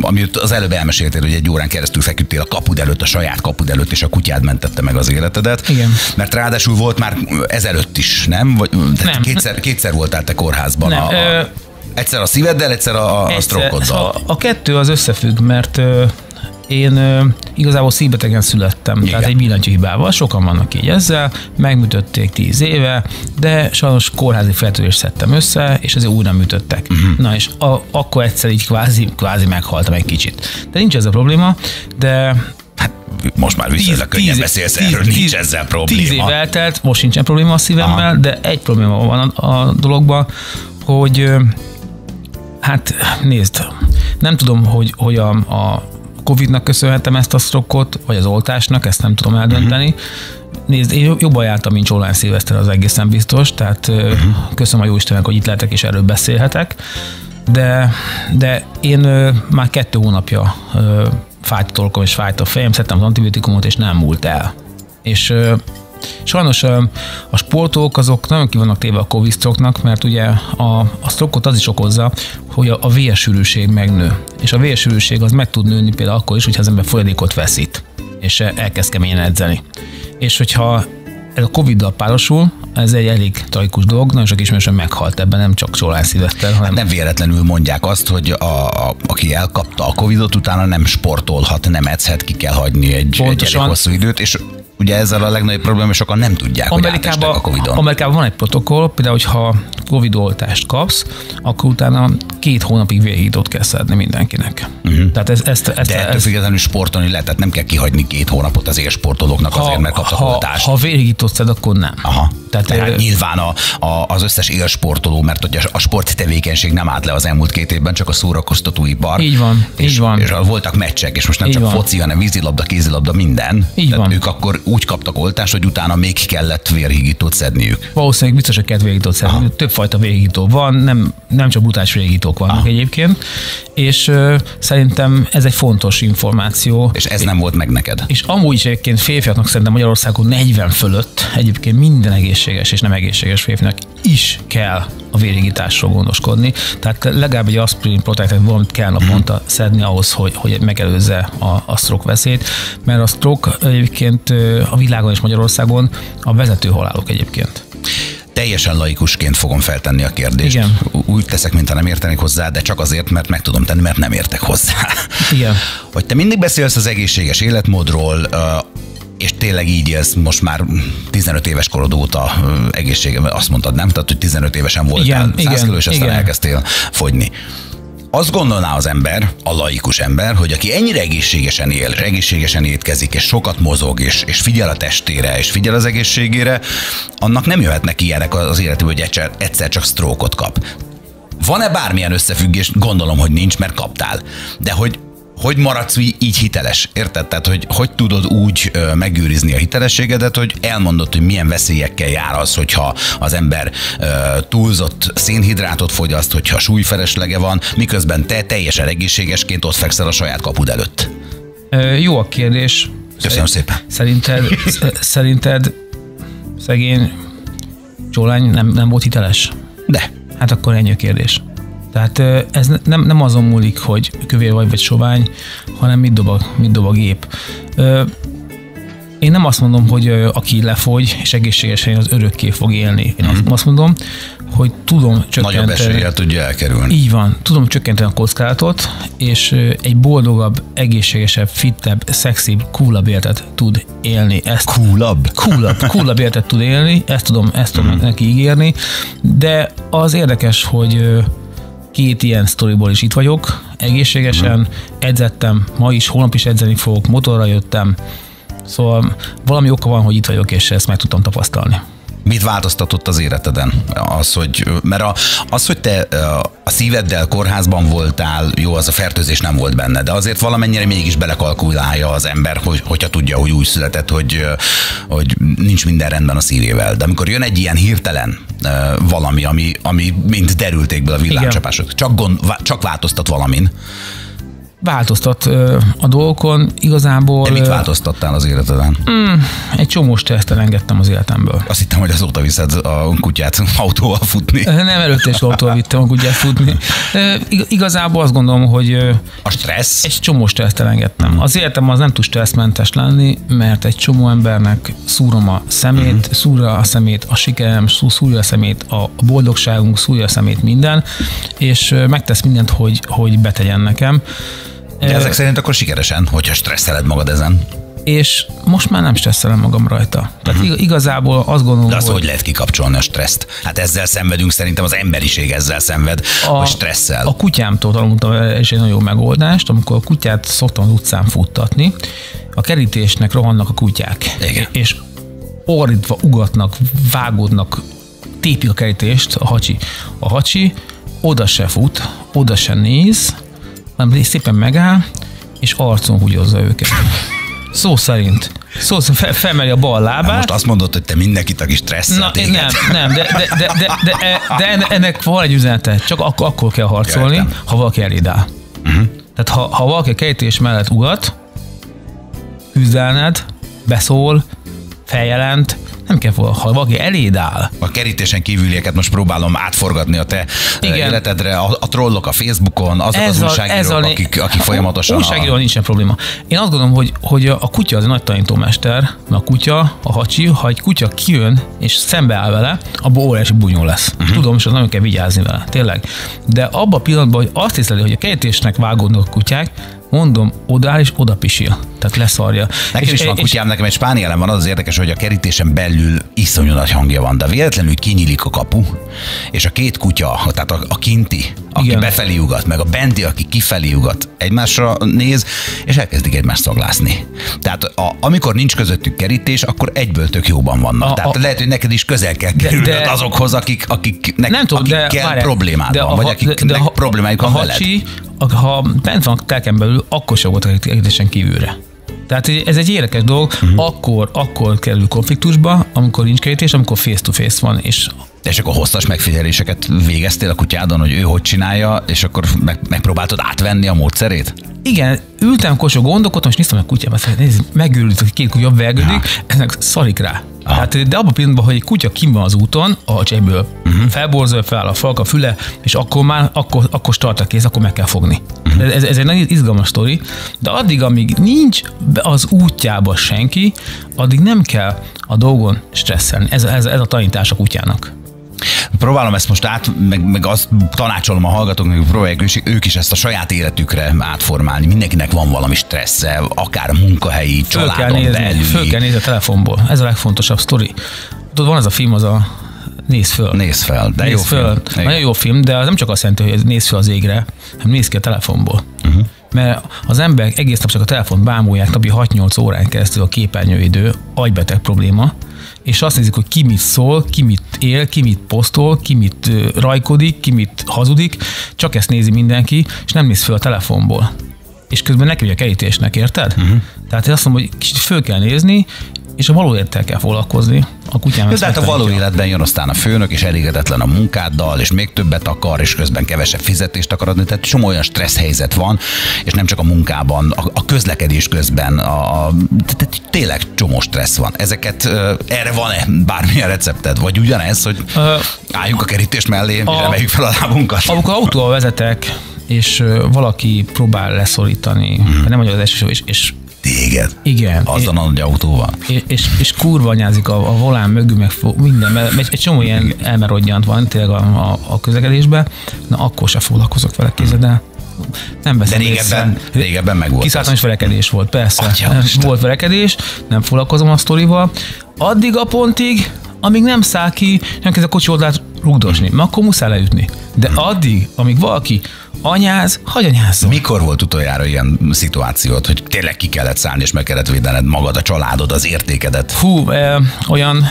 ami az előbb elmeséltél, hogy egy órán keresztül feküdtél a kapud előtt, a saját kapud előtt, és a kutyád mentette meg az életedet. Igen. Mert ráadásul volt már ezelőtt is, nem? Vagy, Nem. Kétszer, kétszer voltál te kórházban. Nem, a, a, egyszer a szíveddel, egyszer a, a Egyszer-. A, a kettő az összefügg, mert én ö, igazából szívbetegen születtem, Igen. tehát egy billentyű hibával, sokan vannak így ezzel, megműtötték tíz éve, de sajnos kórházi fertőzést szedtem össze, és azért úgy nem műtöttek. Uh-huh. Na és a, akkor egyszer így kvázi, kvázi meghaltam egy kicsit. De nincs ez a probléma, de Hát most már viszonylag könnyen beszélsz erről, nincs ezzel probléma. Tíz év eltelt, most nincsen probléma a szívemmel, Aha. de egy probléma van a, a dologban, hogy hát nézd, nem tudom, hogy, hogy a, a Covid-nak köszönhetem ezt a sztrokot, vagy az oltásnak, ezt nem tudom eldönteni. Uh-huh. Nézd, én jobban jártam, mint Csólán Szilveszter, az egészen biztos, tehát uh-huh. köszönöm a jó Istennek, hogy itt lehetek és erről beszélhetek, de, de én már kettő hónapja fájt a torkom és fájt a fejem, szedtem az antibiotikumot, és nem múlt el. És Sajnos a sportolók azok nagyon ki vannak téve a covid mert ugye a, a sztrokot az is okozza, hogy a, a vérsűrűség megnő. És a vérsűrűség az meg tud nőni például akkor is, hogyha az ember folyadékot veszít, és elkezd keményen edzeni. És hogyha ez a Covid-dal párosul, ez egy elég tragikus dolog, nagyon sok ismerősöm meghalt ebben, nem csak Csolán Szilveszter, hanem Nem véletlenül mondják azt, hogy a, a, aki elkapta a Covidot, utána nem sportolhat, nem edzhet, ki kell hagyni egy, egy Pontosan. elég hosszú időt, és ugye ezzel a legnagyobb probléma, hogy sokan nem tudják, hogy Amerikában, a Covidon. Amerikában van egy protokoll, például, hogyha Covid oltást kapsz, akkor utána két hónapig vérhítót kell szedni mindenkinek. Uh-huh. Tehát ez, ezt, ezt, De ettől függetlenül sportolni lehet, tehát nem kell kihagyni két hónapot az élsportolóknak azért, mert kaptak ha, oltást. ha vérhítót szed, akkor nem. Aha. Tehát, Tehát, ö, nyilván a, a, az összes élsportoló, mert hogy a, a sporttevékenység nem állt le az elmúlt két évben, csak a szórakoztatóipar. Így van, és, így van. És voltak meccsek, és most nem Így csak van. foci, hanem vízilabda, kézilabda, minden. Így Tehát van. ők akkor úgy kaptak oltást, hogy utána még kellett vérhigítót szedniük. Valószínűleg biztos, hogy kellett végítót szedni. Több fajta végító van, nem, nem csak brutális végítók vannak Aha. egyébként, és ö, szerintem ez egy fontos információ. És ez nem volt meg neked. És amúgy is egyébként férfiaknak szerintem Magyarországon 40 fölött egyébként minden egészséges és nem egészséges férfinak is kell a vérigításról gondoskodni. Tehát legalább egy aspirin protectet valamit kell naponta szedni ahhoz, hogy, hogy megelőzze a, a stroke veszélyt, mert a stroke egyébként ö, a világon és Magyarországon a vezető halálok egyébként. Teljesen laikusként fogom feltenni a kérdést. Igen. Úgy teszek, mintha nem értenék hozzá, de csak azért, mert meg tudom tenni, mert nem értek hozzá. Igen. hogy te mindig beszélsz az egészséges életmódról, és tényleg így élsz most már 15 éves korod óta ö, egészsége, azt mondtad, nem? Tehát, hogy 15 évesen voltál Igen, 100 igen, kiló, és aztán igen. elkezdtél fogyni. Azt gondolná az ember, a laikus ember, hogy aki ennyire egészségesen él, és egészségesen étkezik, és sokat mozog, és, és figyel a testére, és figyel az egészségére, annak nem jöhetnek ilyenek az életében, hogy egyszer, egyszer csak sztrókot kap. Van-e bármilyen összefüggés? Gondolom, hogy nincs, mert kaptál. De hogy hogy maradsz így hiteles? Érted? Tehát, hogy hogy tudod úgy megőrizni a hitelességedet, hogy elmondod, hogy milyen veszélyekkel jár az, hogyha az ember túlzott szénhidrátot fogyaszt, hogyha súlyfeleslege van, miközben te teljesen egészségesként ott fekszel a saját kapud előtt. Ö, Jó a kérdés. Köszönöm szépen. Szerinted, sz- szerinted szegény Csolány nem, nem volt hiteles? De. Hát akkor ennyi a kérdés. Tehát ez ne- nem, nem azon múlik, hogy kövér vagy vagy sovány, hanem mit dob a, mit dob a gép. Én nem azt mondom, hogy aki lefogy és egészségesen az örökké fog élni. Én azt, azt mondom, hogy tudom Nagyobb csökkenteni. eséllyel tudja elkerülni. Így van, tudom csökkenteni a kockázatot, és egy boldogabb, egészségesebb, fittebb, szexibb, coolabb életet tud élni. Ezt Coolabb? coolabb, coolabb életet tud élni, ezt tudom, ezt tudom neki ígérni, de az érdekes, hogy két ilyen sztoriból is itt vagyok, egészségesen, edzettem, ma is, holnap is edzeni fogok, motorra jöttem, szóval valami oka van, hogy itt vagyok, és ezt meg tudtam tapasztalni. Mit változtatott az életeden? Az, hogy, mert a, az, hogy te a szíveddel kórházban voltál, jó, az a fertőzés nem volt benne, de azért valamennyire mégis belekalkulálja az ember, hogy, hogyha tudja, hogy új született, hogy, hogy nincs minden rendben a szívével. De amikor jön egy ilyen hirtelen valami, ami, ami mind derültékből a villámcsapások, csak, gond, csak változtat valamin. Változtat a dolgokon, igazából De mit változtattál az életeden? egy csomó stresszel engedtem az életemből. Azt hittem, hogy azóta viszed a kutyát autóval futni. Nem előtte is autóval vittem a kutyát futni. Igazából azt gondolom, hogy A stressz? egy csomó stresszt elengedtem. Az életem az nem tud stresszmentes lenni, mert egy csomó embernek szúrom a szemét, szúrja a szemét a sikerem, szú- szúrja a szemét a boldogságunk, szúrja a szemét minden, és megtesz mindent, hogy, hogy betegyen nekem. De ezek szerint akkor sikeresen, hogyha stresszeled magad ezen. És most már nem stresszelem magam rajta. Tehát ig- igazából azt gondolom, De azt hogy hogy lehet kikapcsolni a stresszt? Hát ezzel szenvedünk, szerintem az emberiség ezzel szenved, a, hogy stresszel. A kutyámtól tanultam és egy nagyon jó megoldást, amikor a kutyát szoktam az utcán futtatni, a kerítésnek rohannak a kutyák. Igen. És ordítva ugatnak, vágódnak, tépik a kerítést a hacsi. A hacsi oda se fut, oda se néz, hanem szépen megáll, és arcon húgyozza őket. Szó szerint. Szó szerint fel, felmeri a bal lábát. Most azt mondod, hogy te mindenkit, aki stresszel Na, téged. nem, nem, de, de, de, de, de, de enne- ennek van egy üzenete, csak ak- akkor kell harcolni, Értem. ha valaki eléd áll. Uh-huh. Tehát ha, ha valaki a kerítés mellett ugat, küzdelned, beszól, feljelent, Nem kell foglalkozni. Ha valaki eléd áll, A kerítésen kívülieket most próbálom átforgatni a te Igen. Igen. életedre, a, a trollok a Facebookon, azok Ez az a- újságírók, ez a akik, akik folyamatosan... Újságíró nincsen probléma. Én azt gondolom, hogy, hogy a kutya az egy nagy tanítómester, mert a kutya, a hacsi, ha egy kutya kijön és szembeáll vele, abból óriási bunyó lesz. Uh-huh. Tudom, és az nagyon kell vigyázni vele, tényleg. De abban a pillanatban, hogy azt hiszed, hogy a kerítésnek vágódnak a kutyák, mondom, odáll és oda pisil. Tehát leszarja. Nekem is van kutyám, nekem egy spánielem van, az az érdekes, hogy a kerítésen belül iszonyú nagy hangja van, de véletlenül kinyílik a kapu, és a két kutya, tehát a, a kinti, aki Igen. Befelé ugat, meg a benti, aki kifelé ugat, egymásra néz, és elkezdik egymást szaglászni. Tehát a, amikor nincs közöttük kerítés, akkor egyből tök jóban vannak. A- A, Tehát a- lehet, hogy neked is közel kell De- kerülned de- azokhoz, akik, akiknek, nem tudom, de akikkel várjál, problémád de van, a vagy akiknek ha- problémájuk a van veled. Ha bent van a telken belül, akkor sem volt kerítésen kívülre. Tehát ez egy érdekes dolog, uh-huh. akkor, akkor kerül konfliktusba, amikor nincs kerítés, amikor face-to-face van, és És akkor hosszas megfigyeléseket végeztél a kutyádon, hogy ő hogy csinálja, és akkor meg, megpróbáltad átvenni a módszerét? Igen, ültem kosó, gondolkodtam, és néztem a mondja, nézd, megőrült, két kutya vergődik, ennek szarik rá. Hát, de abban a pillanatban, hogy egy kutya kim van az úton, a zsebből uh-huh. felborzol fel a falka füle, és akkor már, akkor, akkor start a kéz, akkor meg kell fogni. Uh-huh. Ez, ez egy nagyon izgalmas sztori, de addig, amíg nincs az útjába senki, addig nem kell a dolgon stresszelni. Ez, ez, ez a tanítás a kutyának. Próbálom ezt most át, meg, meg azt tanácsolom a hallgatóknak, hogy próbálják ők, is ezt a saját életükre átformálni. Mindenkinek van valami stressze, akár munkahelyi, Föl kell, családon nézni, belüli. föl kell nézni a telefonból. Ez a legfontosabb sztori. Tudod, van ez a film, az a Nézd föl. Nézd fel, de nézd jó föl. film. Igen. Nagyon jó film, de az nem csak azt jelenti, hogy nézd fel az égre, hanem nézd ki a telefonból. Uh-huh. Mert az emberek egész nap csak a telefont bámulják, napi 6-8 órán keresztül a képernyőidő, agybeteg probléma, és azt nézik, hogy ki mit szól, ki mit él, ki mit posztol, ki mit rajkodik, ki mit hazudik, csak ezt nézi mindenki, és nem néz föl a telefonból. És közben neki vagy a kerítésnek, érted? Uh-huh. Tehát én azt mondom, hogy kicsit föl kell nézni, és a való élettel kell foglalkozni. A kutyám de hát a való életben jön aztán a főnök, és elégedetlen a munkáddal, és még többet akar, és közben kevesebb fizetést akar adni. Tehát csomó olyan stressz helyzet van, és nem csak a munkában, a, a közlekedés közben, a, a, tehát tényleg csomó stressz van. Ezeket erre van-e bármilyen recepted? Vagy ugyanez, hogy álljunk a kerítés mellé, és a- emeljük fel a lábunkat? Amikor autóval vezetek, és valaki próbál leszorítani, hmm. nem mondja az első, és, és Téged. igen, Azzal a nagy autóval. és, és, és kurva anyázik a, a volán mögül, meg minden, mert egy, egy csomó ilyen elmerodjant van tényleg a, a, a közlekedésben, na akkor se foglalkozok vele kézed el. Nem De veszem régebben, észre. régebben meg volt. Kiszálltam, és verekedés volt, persze. Atya Nem, Isten. volt verekedés, nem foglalkozom a sztorival. Addig a pontig, amíg nem száll ki, nem kezd a kocsi oldalát rugdosni, mert akkor muszáj leütni. De addig, amíg valaki anyáz, hagy anyázzon. Mikor volt utoljára ilyen szituációt, hogy tényleg ki kellett szállni, és meg kellett védened magad, a családod, az értékedet? Hú, eh, olyan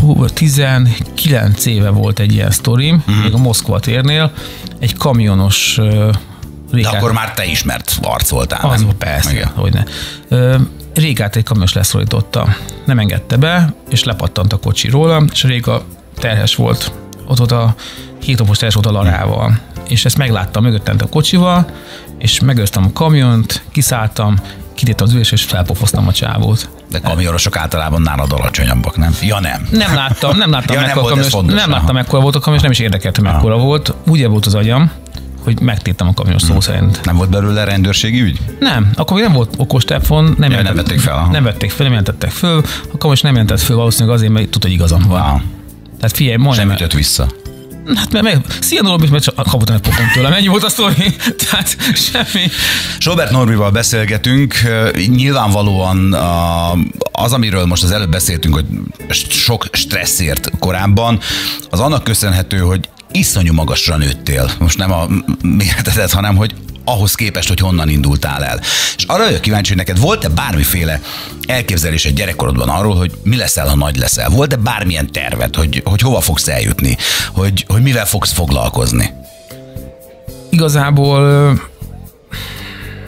hú, 19 éve volt egy ilyen sztorim, Mhm. mm. még a Moszkva térnél, egy kamionos uh, De Rékát, akkor már te ismert arc voltál, az nem? persze, Igen. hogy ne. Ö, Rékát egy kamions leszorította, nem engedte be, és lepattant a kocsi róla, és a Réka terhes volt, ott volt a hétopos terhes volt a larával. És ezt megláttam mögöttem a kocsival, és megőztem a kamiont, kiszálltam, kitértem az ülés, és felpofoztam a csávót. De kamionosok általában nálad alacsonyabbak, nem? Ja nem. Nem láttam, nem láttam, Ja, nem mekkora volt ez kamions, fontos, nem aha. láttam, mekkora volt a kamions, nem is érdekelte, mekkora volt. Úgy volt az agyam, hogy megtétem a kamions szó szerint. Nem volt belőle rendőrségi ügy? Nem, akkor még nem volt okos telefon, nem, nem jelentett- vették fel, aha. Nem vették fel, nem jelentettek föl, a kamions nem jelentett föl valószínűleg azért, mert tudta, hogy igazam van. Wow. Tehát figyelj, Nem majdnem, ütött vissza. Hát mert meg, szia Norbi, mert csak kapott egy pofont tőlem, ennyi volt a sztori, tehát semmi. Sobert Norbival beszélgetünk. Nyilvánvalóan az, amiről most az előbb beszéltünk, hogy sok stresszért korábban, az annak köszönhető, hogy iszonyú magasra nőttél. Most nem a méretedet, hanem hogy ahhoz képest, hogy honnan indultál el. És arra vagyok kíváncsi, hogy neked volt-e bármiféle elképzelésed gyerekkorodban arról, hogy mi leszel, ha nagy leszel? Volt-e bármilyen terved, hogy, hogy hova fogsz eljutni? Hogy, hogy mivel fogsz foglalkozni? Igazából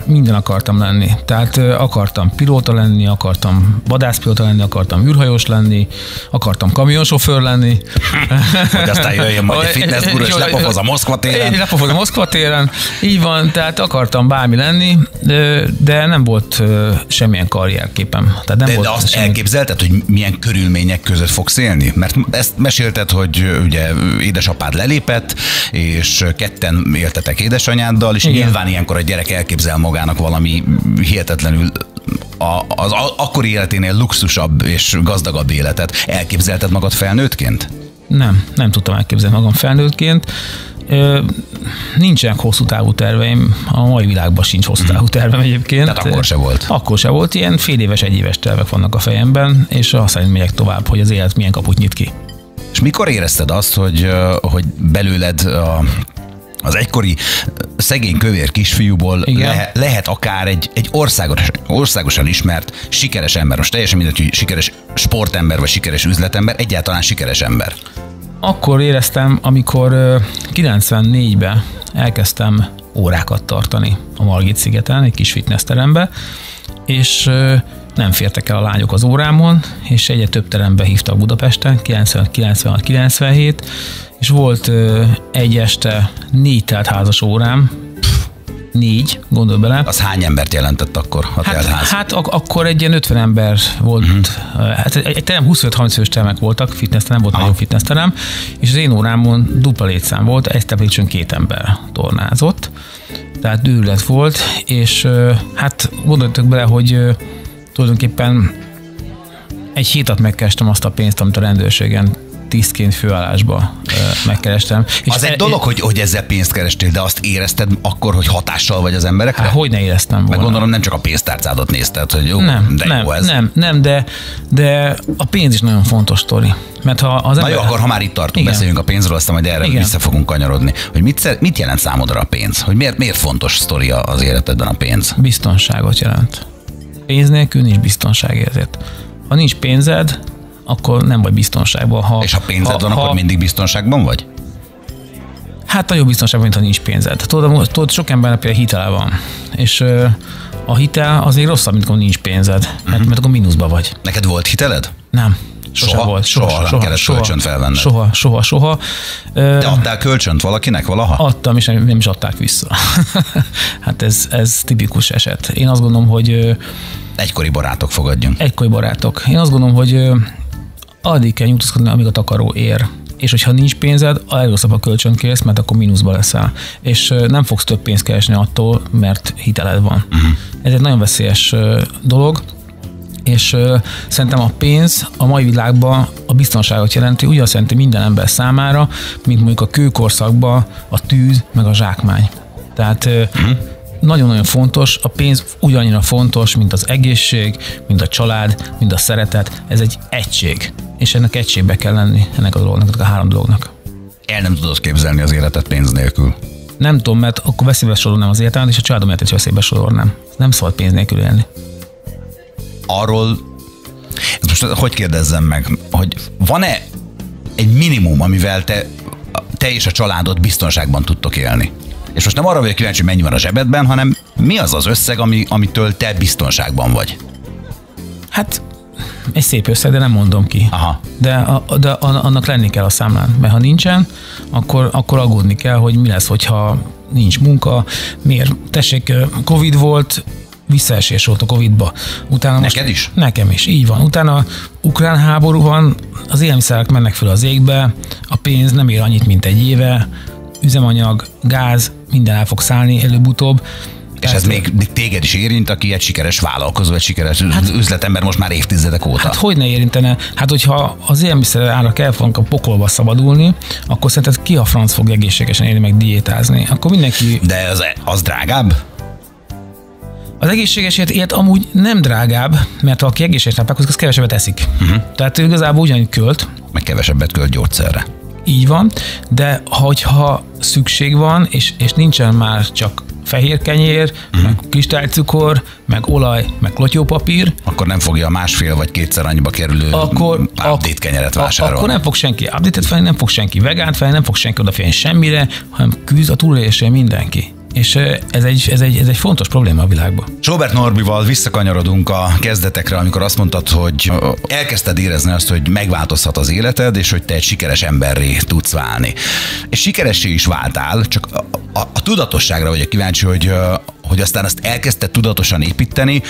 minden akartam lenni. Tehát akartam pilóta lenni, akartam vadászpilóta lenni, akartam űrhajós lenni, akartam kamionsofőr lenni. Hogy aztán jöjjön majd egy fitness guru, és lepofoz a Moszkva téren. Én lepofoz a Moszkva téren. Így van, tehát akartam bármi lenni, de, nem volt semmilyen karrierképem. Tehát nem De, volt de azt semmi- elképzelted, hogy milyen körülmények között fogsz élni? Mert ezt mesélted, hogy ugye édesapád lelépett, és ketten éltetek édesanyáddal, és Igen. nyilván ilyenkor a gyerek elképzel magának valami hihetetlenül a, az a, akkori életénél luxusabb és gazdagabb életet. Elképzelted magad felnőttként? Nem, nem tudtam elképzelni magam felnőttként. Ö, nincsenek hosszú távú terveim, a mai világban sincs hosszú távú tervem egyébként. Tehát akkor se volt. Akkor se volt, ilyen fél éves, egy éves tervek vannak a fejemben, és azt szerint megyek tovább, hogy az élet milyen kaput nyit ki. És mikor érezted azt, hogy, hogy belőled a, az egykori szegény kövér kisfiúból Igen. lehet, akár egy, egy országos, országosan ismert, sikeres ember. Most teljesen mindegy, hogy sikeres sportember vagy sikeres üzletember, egyáltalán sikeres ember. Akkor éreztem, amikor ö, 94-ben elkezdtem órákat tartani a Margit szigeten, egy kis fitnessterembe, és nem fértek el a lányok az órámon, és egyre több terembe hívtak Budapesten, 96, 96, 97, és volt egy este négy teltházas órám, Pff, négy, gondolj bele. Az hány embert jelentett akkor a Hát, teltház? hát ak- akkor egy ilyen 50 ember volt, uh-huh. hát egy, terem 25-30 fős termek voltak, fitnessterem, volt nagyon fitnessterem, és az én órámon dupla létszám volt, egy teplésön két ember tornázott, tehát dűrület volt, és hát gondoljatok bele, hogy tulajdonképpen egy hét alatt megkerestem azt a pénzt, amit a rendőrségen tisztként főállásba megkerestem. És az egy dolog, hogy, hogy ezzel pénzt kerestél, de azt érezted akkor, hogy hatással vagy az emberekre? Hát, hogy ne éreztem volna. Meg gondolom nem csak a pénztárcádat nézted, hogy jó, Nem, de nem, jó ez. nem, nem, de, de a pénz is nagyon fontos sztori. Mert ha az Na ember... jó, akkor ha már itt tartunk, Igen. beszéljünk a pénzről, aztán majd erre Igen. vissza fogunk kanyarodni. Hogy mit, mit jelent számodra a pénz? Hogy miért, miért fontos sztoria az életedben a pénz? Biztonságot jelent. Pénz nélkül nincs biztonságérzet. Ha nincs pénzed, akkor nem vagy biztonságban. Ha, És ha pénzed van, akkor mindig biztonságban vagy? Hát nagyobb biztonságban, mint ha nincs pénzed. Tudod, tudod sok embernek például hitele van. És a hitel azért rosszabb, mint amikor nincs pénzed. Mert, mert akkor mínuszba vagy. Neked volt hiteled? Nem. Sose Soha? volt. Soha nem kellett kölcsönt felvenned? Soha, soha, soha. Te adtál kölcsönt valakinek valaha? Adtam, és nem, nem is adták vissza. hát ez, ez tipikus eset. Én azt gondolom, hogy Egykori barátok fogadjunk. egykori barátok. Én azt gondolom, hogy addig kell nyugtázkodni, amíg a takaró ér. És hogyha nincs pénzed, a legrosszabb a kölcsön kérsz, mert akkor mínuszba leszel. És nem fogsz több pénzt keresni attól, mert hiteled van. Uh-huh. Ez egy nagyon veszélyes dolog, és ö, szerintem a pénz a mai világban a biztonságot jelenti, ugyanazt jelenti minden ember számára, mint mondjuk a kőkorszakban a tűz, meg a zsákmány. Tehát ö, nagyon-nagyon fontos, a pénz ugyannyira fontos, mint az egészség, mint a család, mint a szeretet. Ez egy egység, és ennek egységbe kell lenni, ennek a dolognak, ennek a három dolognak. El nem tudod képzelni az életet pénz nélkül. Nem tudom, mert akkor veszélybe sorolnám az életemet, és a családom életet is veszélybe sorolnám. Nem szabad pénz nélkül élni. Arról, ezt most hogy kérdezzem meg, hogy van-e egy minimum, amivel te, te és a családod biztonságban tudtok élni? És most nem arra vagyok kíváncsi, hogy mennyi van a zsebedben, hanem mi az az összeg, ami, amitől te biztonságban vagy? Hát egy szép összeg, de nem mondom ki. Aha. De, a, de an- annak lenni kell a számlán, mert ha nincsen, akkor, akkor aggódni kell, hogy mi lesz, hogyha nincs munka, miért. Tessék, Covid volt, visszaesés volt a Covid-ba. Utána most, Neked is? Nekem is, így van. Utána ukrán háború van, az élelmiszerek mennek fel az égbe, a pénz nem ér annyit, mint egy éve, üzemanyag, gáz, minden el fog szállni előbb-utóbb. És ez még, még téged is érint, aki egy sikeres vállalkozó, egy sikeres hát, üzletember most már évtizedek óta. Hát hogy ne érintene? Hát hogyha az élelmiszer árak el fognak a pokolba szabadulni, akkor szerinted ki a franc fog egészségesen élni, meg diétázni? Akkor mindenki De az, az drágább? Az egészségesért élt amúgy nem drágább, mert ha aki egészséges táplálkozik, az kevesebbet eszik. Uh-huh. Tehát ő igazából ugyanúgy költ, Meg kevesebbet költ gyógyszerre. így van, de hogyha szükség van, és, és nincsen már csak fehér kenyér, uh-huh. meg kristálycukor, meg olaj, meg klotyópapír, Akkor nem fogja a másfél vagy kétszer annyiba kerülő akkor, update kenyeret vásárolni. akkor nem fog senki update-et felni, nem fog senki vegánt felni, nem fog senki odafigyelni semmire, hanem küzd a túlélésre mindenki. És ez egy, ez, egy, ez egy fontos probléma a világban. Robert Norbival visszakanyarodunk a kezdetekre, amikor azt mondtad, hogy elkezdted érezni azt, hogy megváltozhat az életed, és hogy te egy sikeres emberré tudsz válni. És sikeressé is váltál, csak a, a, a tudatosságra vagyok kíváncsi, hogy, hogy aztán azt elkezdted tudatosan építeni,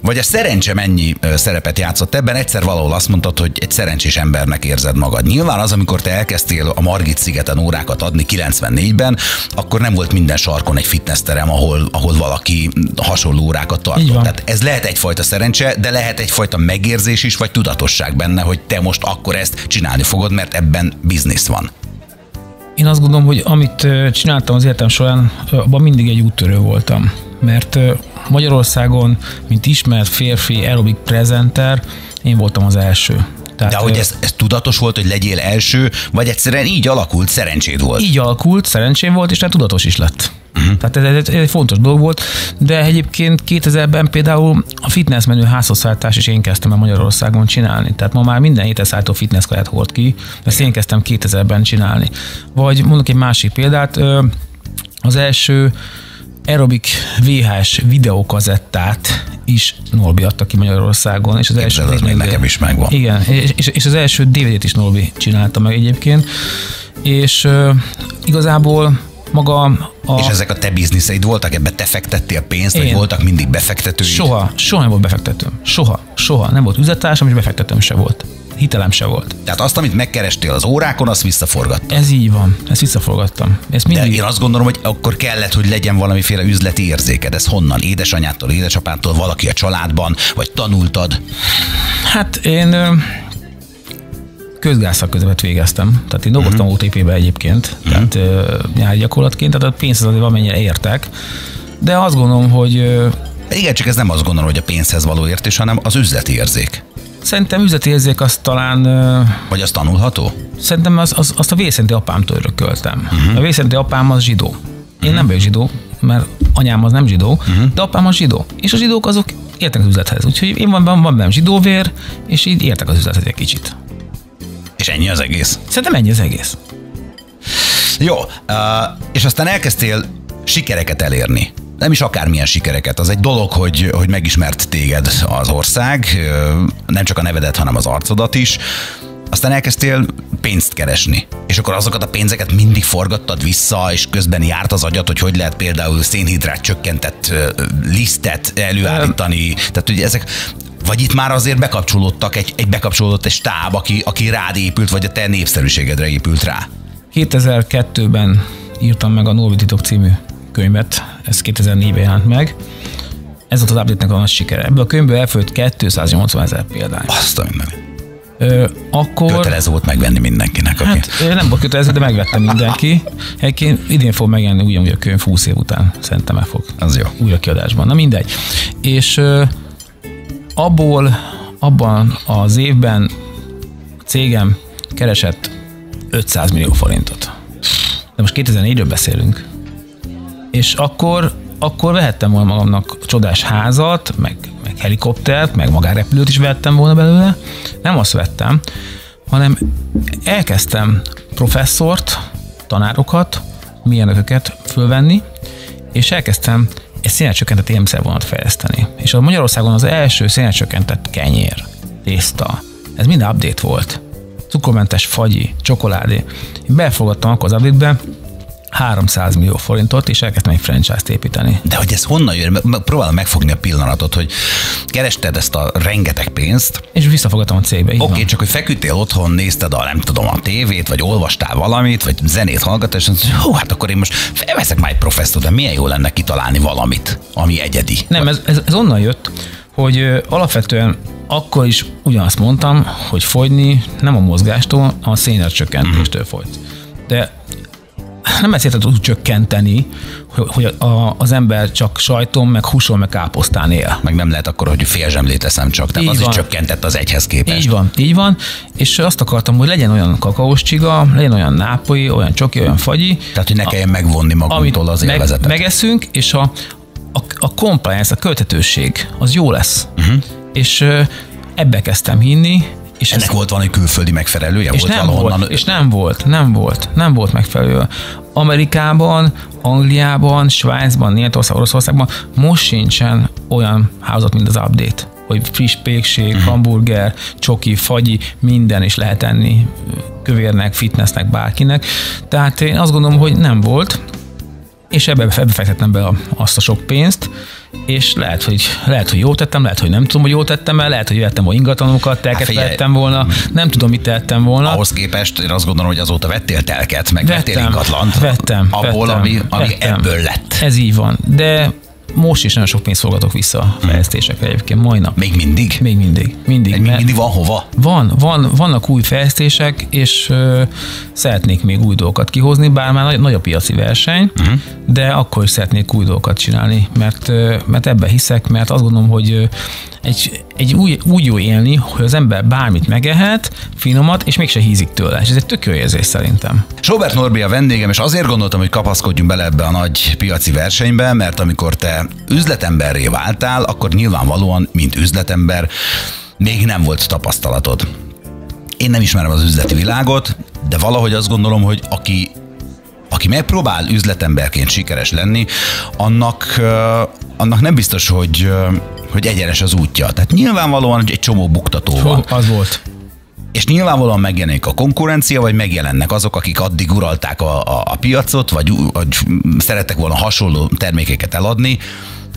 vagy a szerencse mennyi szerepet játszott ebben? Egyszer valahol azt mondtad, hogy egy szerencsés embernek érzed magad. Nyilván az, amikor te elkezdtél a Margit szigeten órákat adni 94-ben, akkor nem volt minden sarkon egy fitnessterem, ahol, ahol valaki hasonló órákat tartott. Tehát ez lehet egyfajta szerencse, de lehet egyfajta megérzés is, vagy tudatosság benne, hogy te most akkor ezt csinálni fogod, mert ebben biznisz van. Én azt gondolom, hogy amit csináltam az életem során, abban mindig egy úttörő voltam. Mert Magyarországon, mint ismert férfi aerobik prezenter, én voltam az első. Tehát, De hogy ez, ez tudatos volt, hogy legyél első, vagy egyszerűen így alakult, szerencséd volt? Így alakult, szerencsém volt, és tehát tudatos is lett. Uh-huh. Tehát ez, ez, ez egy fontos dolog volt, de egyébként 2000-ben például a fitness menü házhozszállítás is én kezdtem el Magyarországon csinálni. Tehát ma már minden héten szállító fitness kaját hord ki, ezt én kezdtem 2000-ben csinálni. Vagy mondok egy másik példát, az első aerobik VHS videókazettát is Norbi adta ki Magyarországon. És az első még nekem is megvan. Igen, és, és az első DVD-t is Norbi csinálta meg egyébként. És uh, igazából maga a... És ezek a te bizniszeid voltak, ebbe te fektettél pénzt, Én. vagy voltak mindig befektetőid? Soha, soha nem volt befektetőm. Soha, soha. Nem volt üzletársam, és befektetőm se volt hitelem se volt. Tehát azt, amit megkerestél az órákon, azt visszaforgattam. Ez így van, ezt visszaforgattam. Ez mindig... De én azt gondolom, hogy akkor kellett, hogy legyen valamiféle üzleti érzéked. Ez honnan? Édesanyától, édesapától, valaki a családban, vagy tanultad? Hát én közgászak közvet végeztem. Tehát én dolgoztam uh-huh. Mhm. OTP-be egyébként, uh-huh. tehát nyári gyakorlatként, tehát a pénzhez azért valamennyire értek. De azt gondolom, hogy igen, csak ez nem azt gondolom, hogy a pénzhez való értés, hanem az üzleti érzék. Szerintem üzleti érzék az talán... Vagy az tanulható? Szerintem az, az, azt a vészenti apámtól örököltem. Uh-huh. A vészenti apám az zsidó. Én uh-huh. nem vagyok zsidó, mert anyám az nem zsidó, uh-huh. de apám az zsidó. És a zsidók azok értek az üzlethez. Úgyhogy én van, van, van bennem zsidóvér, és így értek az üzlethez egy kicsit. És ennyi az egész? Szerintem ennyi az egész. Jó, és aztán elkezdtél sikereket elérni nem is akármilyen sikereket. Az egy dolog, hogy, hogy megismert téged az ország, nem csak a nevedet, hanem az arcodat is. Aztán elkezdtél pénzt keresni. És akkor azokat a pénzeket mindig forgattad vissza, és közben járt az agyat, hogy hogy lehet például szénhidrát csökkentett lisztet előállítani. Tehát, hogy ezek vagy itt már azért bekapcsolódtak, egy, egy bekapcsolódott egy stáb, aki, aki rád épült, vagy a te népszerűségedre épült rá? 2002-ben írtam meg a Novi Titok című könyvet, ez 2004-ben jelent meg. Ez volt az update-nek a nagy sikere. Ebből a könyvből elfogyott 280 ezer példány. Azt a minden. Ö, akkor... Kötelező volt megvenni mindenkinek. Aki... Hát nem volt kötelező, de megvette mindenki. Egyébként idén fog megjelenni ugyanúgy a könyv 20 év után. Szerintem el fog. Az jó. Újra kiadásban. Na mindegy. És ö, abból, abban az évben cégem keresett 500 millió forintot. De most 2004-ről beszélünk és akkor, akkor vehettem volna magamnak csodás házat, meg, meg helikoptert, meg magárepülőt is vettem volna belőle. Nem azt vettem, hanem elkezdtem professzort, tanárokat, mérnököket fölvenni, és elkezdtem egy szénelcsökkentett élelmiszervonat fejleszteni. És a Magyarországon az első szénelcsökkentett kenyér, tészta, ez mind update volt. Cukormentes fagyi, csokoládé. Én befogadtam akkor az update-be, 300 millió forintot, és elkezdtem egy franchise-t építeni. De hogy ez honnan jön? Próbálom megfogni a pillanatot, hogy kerested ezt a rengeteg pénzt. És visszafogadtam a cégbe. Oké, okay, csak hogy feküdtél otthon, nézted a nem tudom a tévét, vagy olvastál valamit, vagy zenét hallgattál, és mondtad, hú, hát akkor én most felveszek már egy professzor, de milyen jó lenne kitalálni valamit, ami egyedi. Nem, ez, ez, ez onnan jött, hogy alapvetően akkor is ugyanazt mondtam, hogy fogyni nem a mozgástól, a szénercsökkentéstől mm. folyt. De nem ezt tud csökkenteni, hogy a, az ember csak sajton, meg húson, meg káposztán él. Meg nem lehet akkor, hogy félzsemlét eszem csak, tehát így az van. is csökkentett az egyhez képest. Így van, így van, és azt akartam, hogy legyen olyan kakaós csiga, legyen olyan nápoi, olyan csoki, olyan fagyi. Tehát, hogy ne kelljen megvonni magunktól az élvezetet. Meg, megeszünk, és a, a, a compliance, a költetőség, az jó lesz. Uh-huh. És ebbe kezdtem hinni, És Ennek ez, volt valami külföldi megfelelője? És volt nem valahonnan... volt, és nem volt, nem volt, nem volt megfelelő. Amerikában, Angliában, Svájcban, Németország, Oroszországban most sincsen olyan házat, mint az update hogy friss pékség, uh-huh. hamburger, csoki, fagyi, minden is lehet enni kövérnek, fitnessnek, bárkinek. Tehát én azt gondolom, hogy nem volt, és ebbe, ebbe fektettem be azt a sok pénzt, és lehet, hogy, lehet, hogy jó tettem, lehet, hogy nem tudom, hogy jó tettem el, lehet, hogy vettem volna ingatlanokat, telket hát vettem volna, nem tudom, mit tettem volna. Ahhoz képest én azt gondolom, hogy azóta vettél telket, meg vettem, vettél ingatlant. Vettem, abból, vettem, ami, ami vettem. ebből lett. Ez így van, de most is nagyon sok pénzt forgatok vissza a fejlesztésekre egyébként, majd nap. Még mindig? Még mindig. mindig még mindig van hova? Van, van, vannak új fejlesztések, és ö, szeretnék még új dolgokat kihozni, bár már nagy, nagy a piaci verseny, uh-huh. de akkor is szeretnék új dolgokat csinálni, mert, ö, mert ebbe hiszek, mert azt gondolom, hogy ö, egy, egy új, úgy jó élni, hogy az ember bármit megehet, finomat, és mégse hízik tőle. És ez egy tök jó érzés szerintem. Sobert Norbi a vendégem, és azért gondoltam, hogy kapaszkodjunk bele ebbe a nagy piaci versenybe, mert amikor te üzletemberré váltál, akkor nyilvánvalóan, mint üzletember, még nem volt tapasztalatod. Én nem ismerem az üzleti világot, de valahogy azt gondolom, hogy aki aki megpróbál üzletemberként sikeres lenni, annak, annak nem biztos, hogy, hogy egyenes az útja. Tehát nyilvánvalóan egy csomó buktató van. Az volt. És nyilvánvalóan megjelenik a konkurencia, vagy megjelennek azok, akik addig uralták a, a, a piacot, vagy, vagy szerettek volna hasonló termékeket eladni,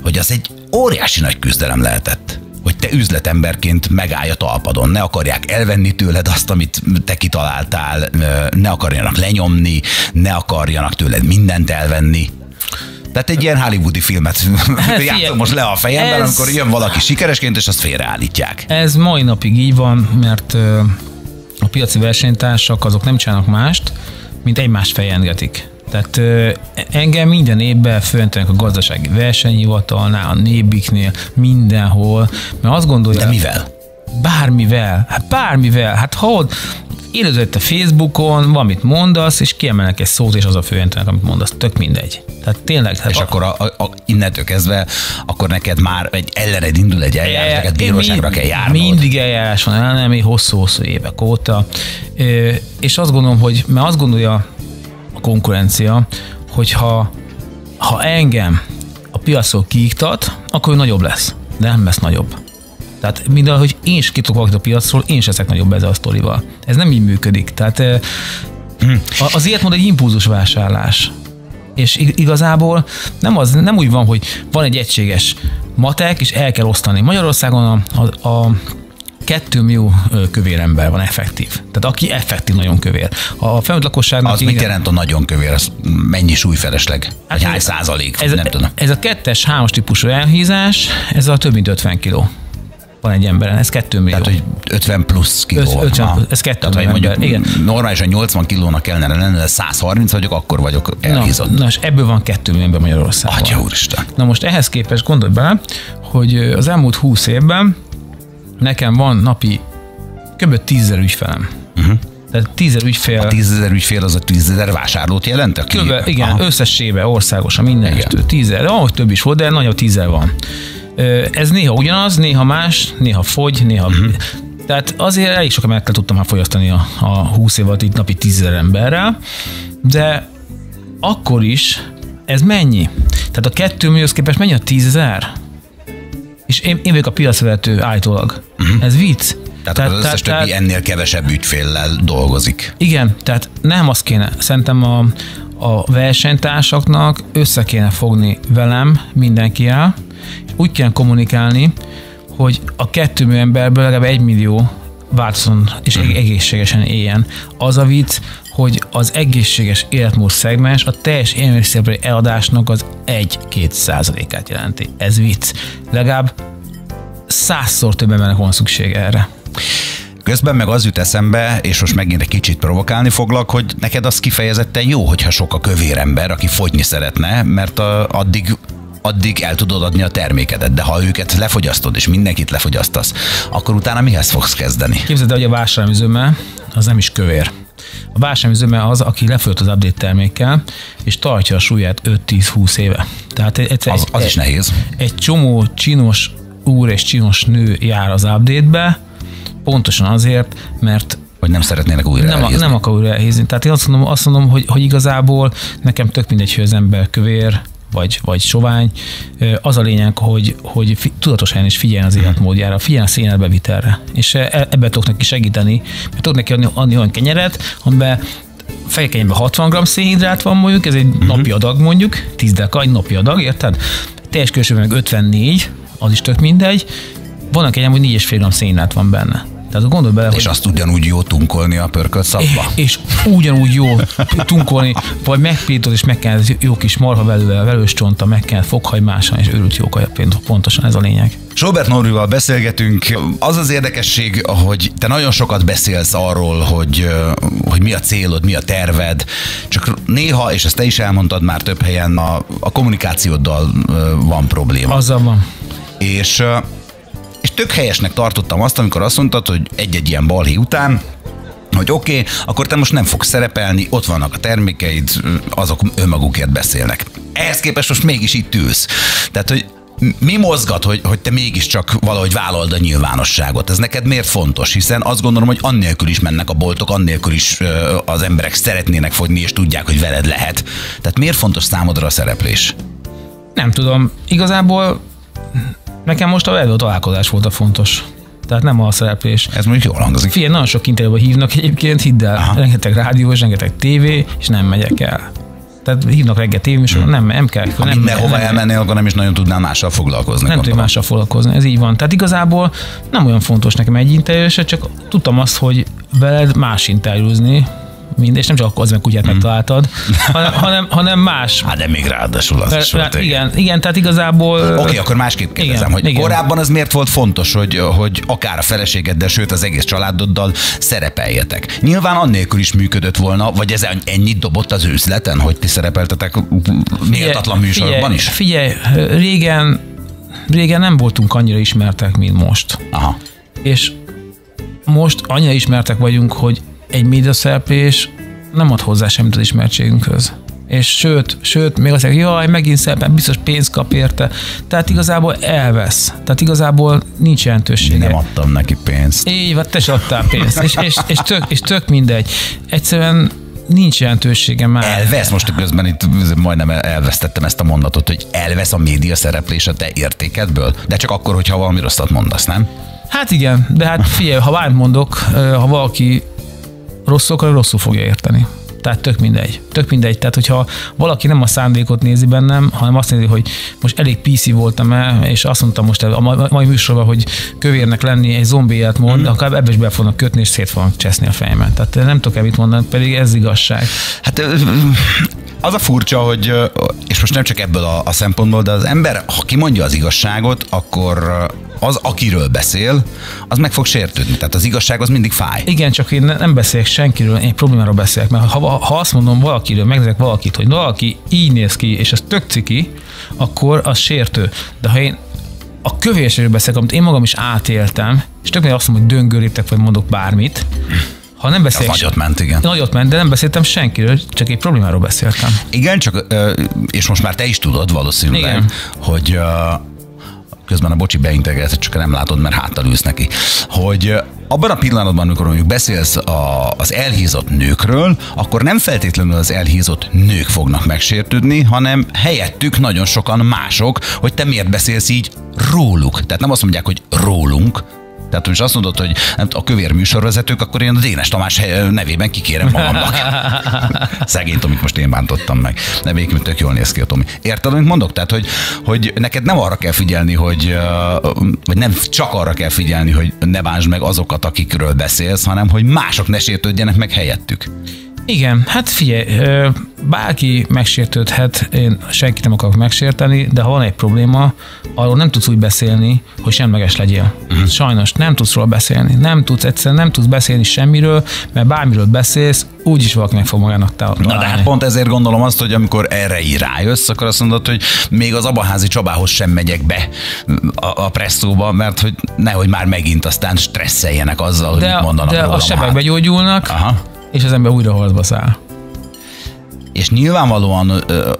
hogy az egy óriási nagy küzdelem lehetett hogy te üzletemberként megállj a talpadon, ne akarják elvenni tőled azt, amit te kitaláltál, ne akarjanak lenyomni, ne akarjanak tőled mindent elvenni. Tehát egy ilyen hollywoodi filmet játszom most le a fejemben, ez... amikor jön valaki sikeresként, és azt félreállítják. Ez mai napig így van, mert a piaci versenytársak azok nem csinálnak mást, mint egymást fejengetik. Tehát engem minden évben fölöntenek a gazdasági versenyhivatalnál, a nébiknél, mindenhol, mert azt gondolja... De mivel? Bármivel, hát bármivel, hát ott élőzött a Facebookon, valamit mondasz, és kiemelnek egy szót, és az a főjelentenek, amit mondasz, tök mindegy. Tehát tényleg. Hát és a, akkor a, a, innentől kezdve, akkor neked már egy ellened indul egy eljárás, neked bíróságra kell járnod. Mindig eljárás van ellenem, hosszú-hosszú évek óta. És azt gondolom, hogy, mert azt gondolja konkurencia, hogyha ha engem a piacról kiiktat, akkor ő nagyobb lesz, de nem lesz nagyobb. Tehát minden, hogy én is ki tudok a piacról, én is leszek nagyobb ezzel a sztorival. Ez nem így működik. Tehát az ilyet mond egy impulzus vásárlás. És igazából nem, az, nem úgy van, hogy van egy egységes matek, és el kell osztani. Magyarországon a, a, a 2 millió kövér ember van effektív. Tehát aki effektív nagyon kövér. A felnőtt lakosságnak... Az mit jelent a nagyon kövér? Az mennyi súlyfelesleg? Hát hány százalék? Ez, nem tudom. Ez a kettes, hármas típusú elhízás, ez a több mint 50 kiló van egy emberen, ez 2 millió. Tehát, hogy 50 plusz kiló. 50 plusz, ez 2 Tehát, millió ember. Igen. Normálisan 80 kilónak kellene lenni, de 130 vagyok, akkor vagyok elhízott. Na, na és ebből van 2 millió ember Magyarországon. Atya úristen. Na most ehhez képest gondolj bele, hogy az elmúlt 20 évben nekem van napi kb. tízzer ügyfelem. Uh-huh. Tehát tízezer ügyfél. A tízezer ügyfél az a tízezer vásárlót jelent? Aki... Kb. igen, Aha. összességében országosan minden tízezer, ahogy több is volt, de nagyobb tízezer van. Ez néha ugyanaz, néha más, néha fogy, néha... Uh-huh. Tehát azért elég sokan meg tudtam már fogyasztani a, a 20 év alatt itt napi tízezer emberrel, de akkor is ez mennyi? Tehát a kettő millióhoz képest mennyi a tízezer? És én, én vagyok a piacvezető állítólag. Uh-huh. Ez vicc. Tehát, tehát az összes tehát, többi ennél kevesebb ügyféllel dolgozik. Igen, tehát nem az kéne. Szerintem a, a versenytársaknak össze kéne fogni velem, el, úgy kéne kommunikálni, hogy a kettő millió emberből legalább egy millió változon és mhm. egészségesen éljen. Az a vicc, hogy az egészséges életmód szegmens a teljes élelmiszerbeli eladásnak az 1-2 százalékát jelenti. Ez vicc. Legalább százszor több embernek van szükség erre. Közben meg az jut eszembe, és most megint egy kicsit provokálni foglak, hogy neked az kifejezetten jó, hogyha sok a kövér ember, aki fogyni szeretne, mert a, addig addig el tudod adni a termékedet, de ha őket lefogyasztod, és mindenkit lefogyasztasz, akkor utána mihez fogsz kezdeni? Képzeld el, hogy a vásárlóüzőme az nem is kövér. A vásárlóüzőme az, aki lefolyott az update termékkel, és tartja a súlyát 5-10-20 éve. Tehát egy, egy, az, az is nehéz. Egy csomó csinos úr és csinos nő jár az update-be, Pontosan azért, mert Hogy nem szeretnének újra nem, elhízni. nem akar újra elhízni. Tehát én azt mondom, azt mondom hogy, hogy igazából nekem tök mindegy, hogy az ember kövér, vagy, vagy sovány. Az a lényeg, hogy, hogy fi, tudatos helyen is figyeljen az életmódjára, figyeljen a szénelbevitelre. És e- ebbe tudok neki segíteni, mert tudok neki adni, adni olyan kenyeret, amiben fejkenyben 60 g szénhidrát van mondjuk, ez egy uh-huh. napi adag mondjuk, 10 deka, egy napi adag, érted? Teljes meg 54, az is tök mindegy. Van egy hogy 4,5 g szénhidrát van benne. Tehát gondolj bele, És hogy azt ugyanúgy jó tunkolni a pörkölt szapba. és ugyanúgy jó tunkolni, vagy megpítod, és meg kell jó kis marha belőle, velős csonta, meg kell fokhagymásan, és őrült jó kaja, pontosan ez a lényeg. Robert Norvival beszélgetünk. Az az érdekesség, hogy te nagyon sokat beszélsz arról, hogy, hogy mi a célod, mi a terved, csak néha, és ezt te is elmondtad már több helyen, a, a kommunikációddal van probléma. Azzal van. És, és tök helyesnek tartottam azt, amikor azt mondtad, hogy egy-egy ilyen balhé után, hogy oké, okay, akkor te most nem fogsz szerepelni, ott vannak a termékeid, azok önmagukért beszélnek. Ehhez képest most mégis itt ülsz. Tehát, hogy mi mozgat, hogy, hogy te mégiscsak valahogy vállald a nyilvánosságot? Ez neked miért fontos? Hiszen azt gondolom, hogy annélkül is mennek a boltok, annélkül is az emberek szeretnének fogyni, és tudják, hogy veled lehet. Tehát miért fontos számodra a szereplés? Nem tudom, igazából nekem most a velő találkozás volt a fontos. Tehát nem a szereplés. Ez mondjuk jól hangzik. Figyelj, nagyon sok interjúba hívnak egyébként, hidd el, Aha. rengeteg rádió és rengeteg tévé, és nem megyek el. Tehát hívnak reggel tévéműsorra, nem, nem kell. Ha nem, mindenhova elmennél, akkor nem is nagyon tudnál mással foglalkozni. nem gondolom. mással foglalkozni, ez így van. Tehát igazából nem olyan fontos nekem egy interjú, csak tudtam azt, hogy veled más interjúzni, mind, és nem csak akkor az, mert kutyát megtaláltad, hanem, hanem, hanem más. Hát de még ráadásul az is volt. Igen, igen, tehát igazából... Oké, okay, akkor másképp kérdezem, Igen, hogy igen. korábban az miért volt fontos, hogy, hogy akár a feleségeddel, sőt az egész családoddal szerepeljetek? Nyilván annélkül is működött volna, vagy ez ennyit dobott az üzleten, hogy ti szerepeltetek méltatlan műsorokban is? Figyelj, régen, régen nem voltunk annyira ismertek, mint most. Aha. És most annyira ismertek vagyunk, hogy egy médiaszereplés nem ad hozzá semmit az ismertségünkhöz. És sőt, sőt, még azt mondják, jaj, megint szerepel, biztos pénzt kap érte. Tehát igazából elvesz. Tehát igazából nincs jelentősége. Nem adtam neki pénzt. Így van, te se adtál pénzt. És, és, és, tök, és tök mindegy. Egyszerűen nincs jelentősége már. Elvesz, most közben itt majdnem elvesztettem ezt a mondatot, hogy elvesz a média szereplés a te értékedből, de csak akkor, hogyha valami rosszat mondasz, nem? Hát igen, de hát figyelj, ha bármit mondok, ha valaki rosszul akar, rosszul fogja érteni. Tehát tök mindegy. Tök mindegy. Tehát, hogyha valaki nem a szándékot nézi bennem, hanem azt nézi, hogy most elég PC voltam el, és azt mondtam most a ma- mai műsorban, hogy kövérnek lenni egy zombi élet mond, mm. akkor ebbe is be fognak kötni, és szét fognak cseszni a fejemet. Tehát nem tudok el mit mondani, pedig ez igazság. Hát az a furcsa, hogy, és most nem csak ebből a, a szempontból, de az ember, ha kimondja az igazságot, akkor az, akiről beszél, az meg fog sértődni. Tehát az igazság az mindig fáj. Igen, csak én ne- nem beszélek senkiről, én problémáról beszélek, mert ha, ha azt mondom valakiről, megnézek valakit, hogy valaki így néz ki, és ez tök ciki, akkor az sértő. De ha én a kövérségről beszélek, amit én magam is átéltem, és tök azt mondom, hogy döngőléptek, vagy mondok bármit, ha nem beszélek... nagyot ment, igen. Nagyot ment, de nem beszéltem senkiről, csak egy problémáról beszéltem. Igen, csak, és most már te is tudod valószínűleg, Igen. hogy közben a bocsi beintegelt, csak nem látod, mert háttal ülsz neki, hogy abban a pillanatban, amikor mondjuk beszélsz a, az elhízott nőkről, akkor nem feltétlenül az elhízott nők fognak megsértődni, hanem helyettük nagyon sokan mások, hogy te miért beszélsz így róluk. Tehát nem azt mondják, hogy rólunk, tehát most azt mondod, hogy nem a kövér műsorvezetők, akkor én a Dénes Tamás nevében kikérem magamnak. Szegény Tomit most én bántottam meg. Nem, egyébként tök jól néz ki a Tomi. Érted, amit mondok? Tehát, hogy, hogy neked nem arra kell figyelni, hogy, vagy nem csak arra kell figyelni, hogy ne bántsd meg azokat, akikről beszélsz, hanem hogy mások ne sértődjenek meg helyettük. Igen, hát figyelj, bárki megsértődhet, én senkit nem akarok megsérteni, de ha van egy probléma, arról nem tudsz úgy beszélni, hogy semleges legyél. Uh-huh. Sajnos nem tudsz róla beszélni. Nem tudsz egyszerűen nem tudsz beszélni semmiről, mert bármiről beszélsz, úgyis valaki meg fog magának találni. Na de hát pont ezért gondolom azt, hogy amikor erre így rájössz, akkor azt mondod, hogy még az abaházi Csabához sem megyek be a, a presszóba, mert hogy nehogy már megint aztán stresszeljenek azzal, hogy de, mit mondanak de a rólam. sebek hát. begyógyulnak, Aha. És az ember újra harcba száll. És nyilvánvalóan ö,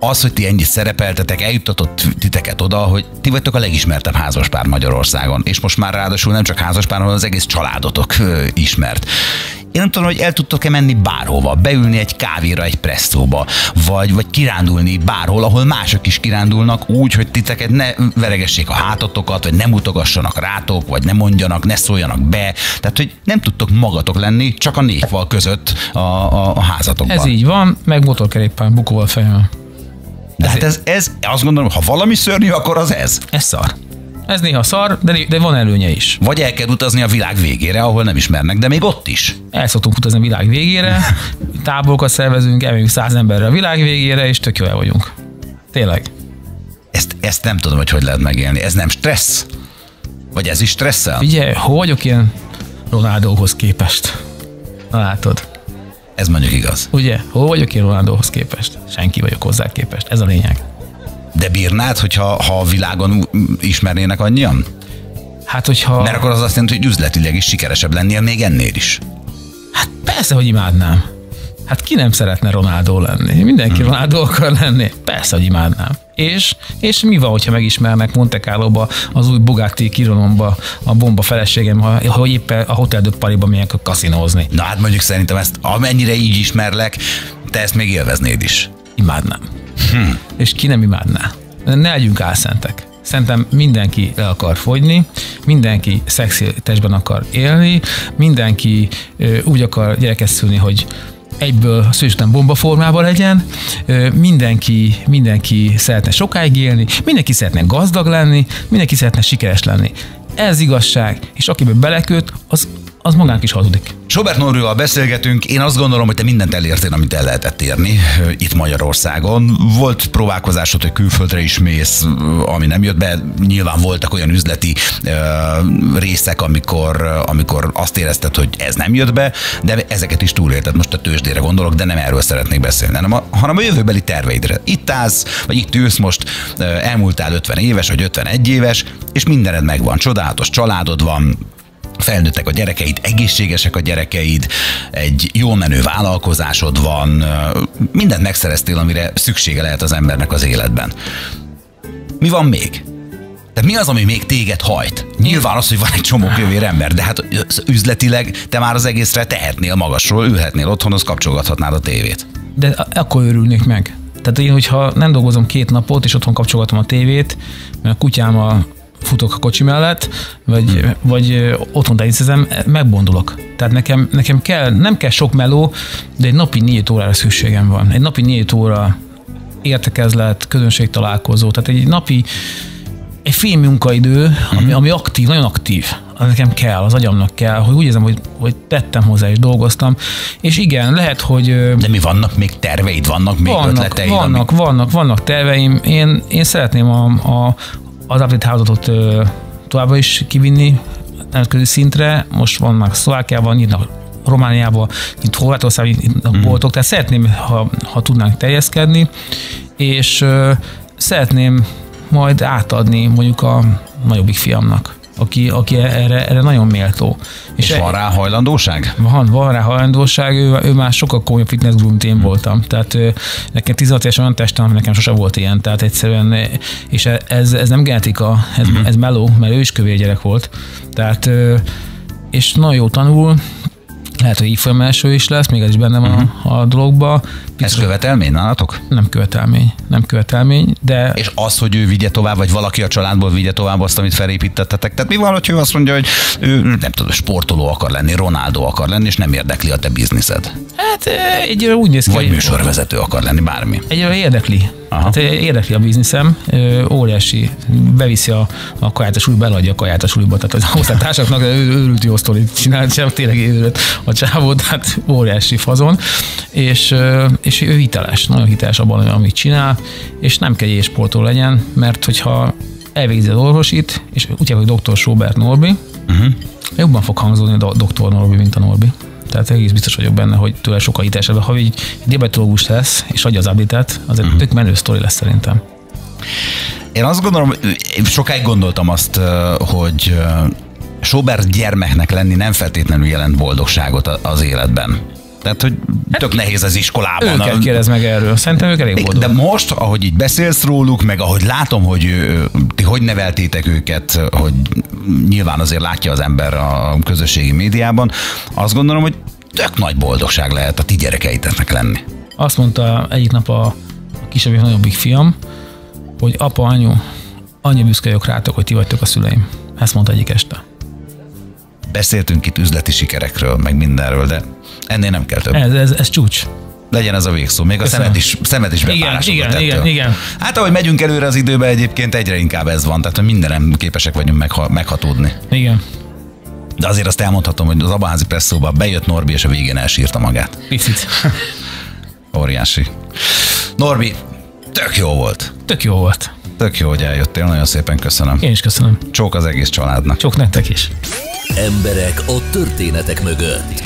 az, hogy ti ennyit szerepeltetek, eljuttatott titeket oda, hogy ti vagytok a legismertebb házaspár Magyarországon. És most már ráadásul nem csak házaspár, hanem az egész családotok ismert. Én nem tudom, hogy el tudtok-e menni bárhova, beülni egy kávéra, egy presszóba, vagy, vagy kirándulni bárhol, ahol mások is kirándulnak úgy, hogy titeket ne veregessék a hátatokat, vagy nem mutogassanak rátok, vagy ne mondjanak, ne szóljanak be. Tehát, hogy nem tudtok magatok lenni, csak a négy fal között a, a, a házatokban. Ez így van, meg motorkerékpár bukóval fejemmel. De hát ez, ez, azt gondolom, ha valami szörnyű, akkor az ez. Ez szar. Ez néha szar, de, de van előnye is. Vagy el kell utazni a világ végére, ahol nem ismernek, de még ott is. El szoktunk utazni a világ végére, táborokat szervezünk, elmegyünk száz emberre a világ végére, és tök jó el vagyunk. Tényleg. Ezt, ezt nem tudom, hogy hogy lehet megélni. Ez nem stressz? Vagy ez is stresszel? Ugye, hol vagyok ilyen Ronaldóhoz képest? Na látod. Ez mondjuk igaz. Ugye, hol vagyok én Ronaldóhoz képest? Senki vagyok hozzá képest. Ez a lényeg. De bírnád, hogyha ha a világon ismernének annyian? Hát, hogyha... Mert akkor az azt jelenti, hogy üzletileg is sikeresebb lennél még ennél is. Hát persze, hogy imádnám. Hát ki nem szeretne Ronaldo lenni? Mindenki hmm. Ronaldo akar lenni. Persze, hogy imádnám. És, és mi van, hogyha megismernek Monte Carlo-ba, az új Bugatti Chironomba, a bomba feleségem, ha, hogy éppen a Hotel de Paris-ba megyek kaszinózni. Na hát mondjuk szerintem ezt, amennyire így ismerlek, te ezt még élveznéd is. Imádnám. Hmm. És ki nem imádná? Ne legyünk álszentek. Szerintem mindenki el akar fogyni, mindenki szexi testben akar élni, mindenki ö, úgy akar gyereket szülni, hogy egyből szülés után bombaformában legyen, ö, mindenki, mindenki szeretne sokáig élni, mindenki szeretne gazdag lenni, mindenki szeretne sikeres lenni. Ez igazság, és akiben beleköt, az, az magánk is hazudik. Sobert Norrival beszélgetünk, én azt gondolom, hogy te mindent elértél, amit el lehetett érni itt Magyarországon. Volt próbálkozásod, hogy külföldre is mész, ami nem jött be. Nyilván voltak olyan üzleti részek, amikor, amikor azt érezted, hogy ez nem jött be, de ezeket is túlélted. Most a tőzsdére gondolok, de nem erről szeretnék beszélni, hanem a, hanem a jövőbeli terveidre. Itt állsz, vagy itt ülsz most, elmúltál 50 éves, vagy 51 éves, és mindened megvan. Csodálatos családod van, felnőttek a gyerekeid, egészségesek a gyerekeid, egy jó menő vállalkozásod van, mindent megszereztél, amire szüksége lehet az embernek az életben. Mi van még? Tehát mi az, ami még téged hajt? Nyilván az, hogy van egy csomó kövér ember, de hát üzletileg te már az egészre tehetnél magasról, ülhetnél otthon, az kapcsolgathatnád a tévét. De akkor örülnék meg. Tehát én, hogyha nem dolgozom két napot, és otthon kapcsolgatom a tévét, mert a kutyám a futok a kocsi mellett, vagy, hmm. vagy otthon teniszezem, megbondulok. Tehát nekem, nekem kell, nem kell sok meló, de egy napi négy órára szükségem van. Egy napi négy óra értekezlet, közönség találkozó, tehát egy napi egy fél munkaidő, ami, hmm. ami aktív, nagyon aktív, az nekem kell, az agyamnak kell, hogy úgy érzem, hogy, hogy tettem hozzá és dolgoztam. És igen, lehet, hogy... De mi vannak még terveid, vannak még vannak, ötleteid? Vannak, amik... vannak, vannak terveim. Én, én szeretném a, a, az update hálózatot továbbra is kivinni nemzetközi szintre. Most van már Szlovákiában, nyitnak Romániában, itt Horvátországban nyitnak mm. boltok, tehát szeretném, ha, ha tudnánk terjeszkedni, és ö, szeretném majd átadni mondjuk a nagyobbik fiamnak aki, aki erre, erre nagyon méltó. És, és van rá hajlandóság? Van, van rá hajlandóság, ő, ő már sokkal komolyabb fitness guru, mint én voltam. Tehát ő, nekem 16 évesen olyan testem, nekem sose volt ilyen, tehát egyszerűen, és ez, ez nem genetika, ez, mm. ez meló, mert ő is kövér gyerek volt. Tehát, és nagyon jó tanul, lehet, hogy így is lesz, még ez is benne van uh-huh. a, a dologba. Ez követelmény nálatok? Nem követelmény, nem követelmény, de... És az, hogy ő vigye tovább, vagy valaki a családból vigye tovább azt, amit felépítettetek. Tehát mi van, hogy ő azt mondja, hogy ő nem tudom, sportoló akar lenni, Ronaldo akar lenni, és nem érdekli a te bizniszed? Hát egyre úgy néz ki. Vagy műsorvezető akar lenni, bármi. Egyre érdekli. Aha. Hát érdekli a bizniszem, óriási, beviszi a, a kaját a súlyba, eladja a kaját a súlyba, tehát az osztálytársaknak őrült jó sztorit csinál, sem tényleg őrült a csávó, tehát óriási fazon, és, és ő hiteles, nagyon hiteles abban, amit csinál, és nem kell sportol legyen, mert hogyha elvégzi az orvosit, és úgy hogy dr. Sobert Norbi, uh-huh. jobban fog hangzódni a dr. Norbi, mint a Norbi. Tehát egész biztos vagyok benne, hogy tőle sokkal hitelesebb. Ha egy diabetológus lesz, és adja az update az egy uh-huh. tök menő sztori lesz szerintem. Én azt gondolom, sokáig gondoltam azt, hogy Sobert gyermeknek lenni nem feltétlenül jelent boldogságot az életben. Tehát, hogy tök nehéz az iskolában. Őket kérdez meg erről. Szerintem ők elég Igen, boldogok. De most, ahogy így beszélsz róluk, meg ahogy látom, hogy ti hogy neveltétek őket, hogy nyilván azért látja az ember a közösségi médiában, azt gondolom, hogy tök nagy boldogság lehet a ti gyerekeiteknek lenni. Azt mondta egyik nap a, a kisebb és nagyobbik fiam, hogy apa, anyu, annyi büszke vagyok rátok, hogy ti vagytok a szüleim. Ezt mondta egyik este. Beszéltünk itt üzleti sikerekről, meg mindenről, de ennél nem kell több. Ez, ez, ez csúcs. Legyen ez a végszó. Még a Köszönöm. szemet is, szemet is Igen, igen, igen, igen. Hát ahogy megyünk előre az időbe egyébként egyre inkább ez van, tehát mindenem képesek vagyunk megha- meghatódni. Igen, De azért azt elmondhatom, hogy az Abaházi presszóba bejött Norbi, és a végén elsírta magát. picit. Óriási. Norbi, tök jó volt. Tök jó volt. Tök jó, hogy eljöttél, nagyon szépen köszönöm. Én is köszönöm. Csók az egész családnak. Sok nektek is. Emberek a történetek mögött.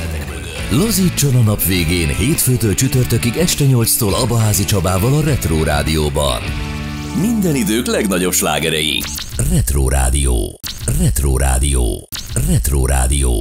Lazítson a nap végén hétfőtől csütörtökig este 8-tól Abaházi Csabával a Retro Rádióban. Minden idők legnagyobb slágerei. Retro Rádió. Retro Rádió. Retro Rádió.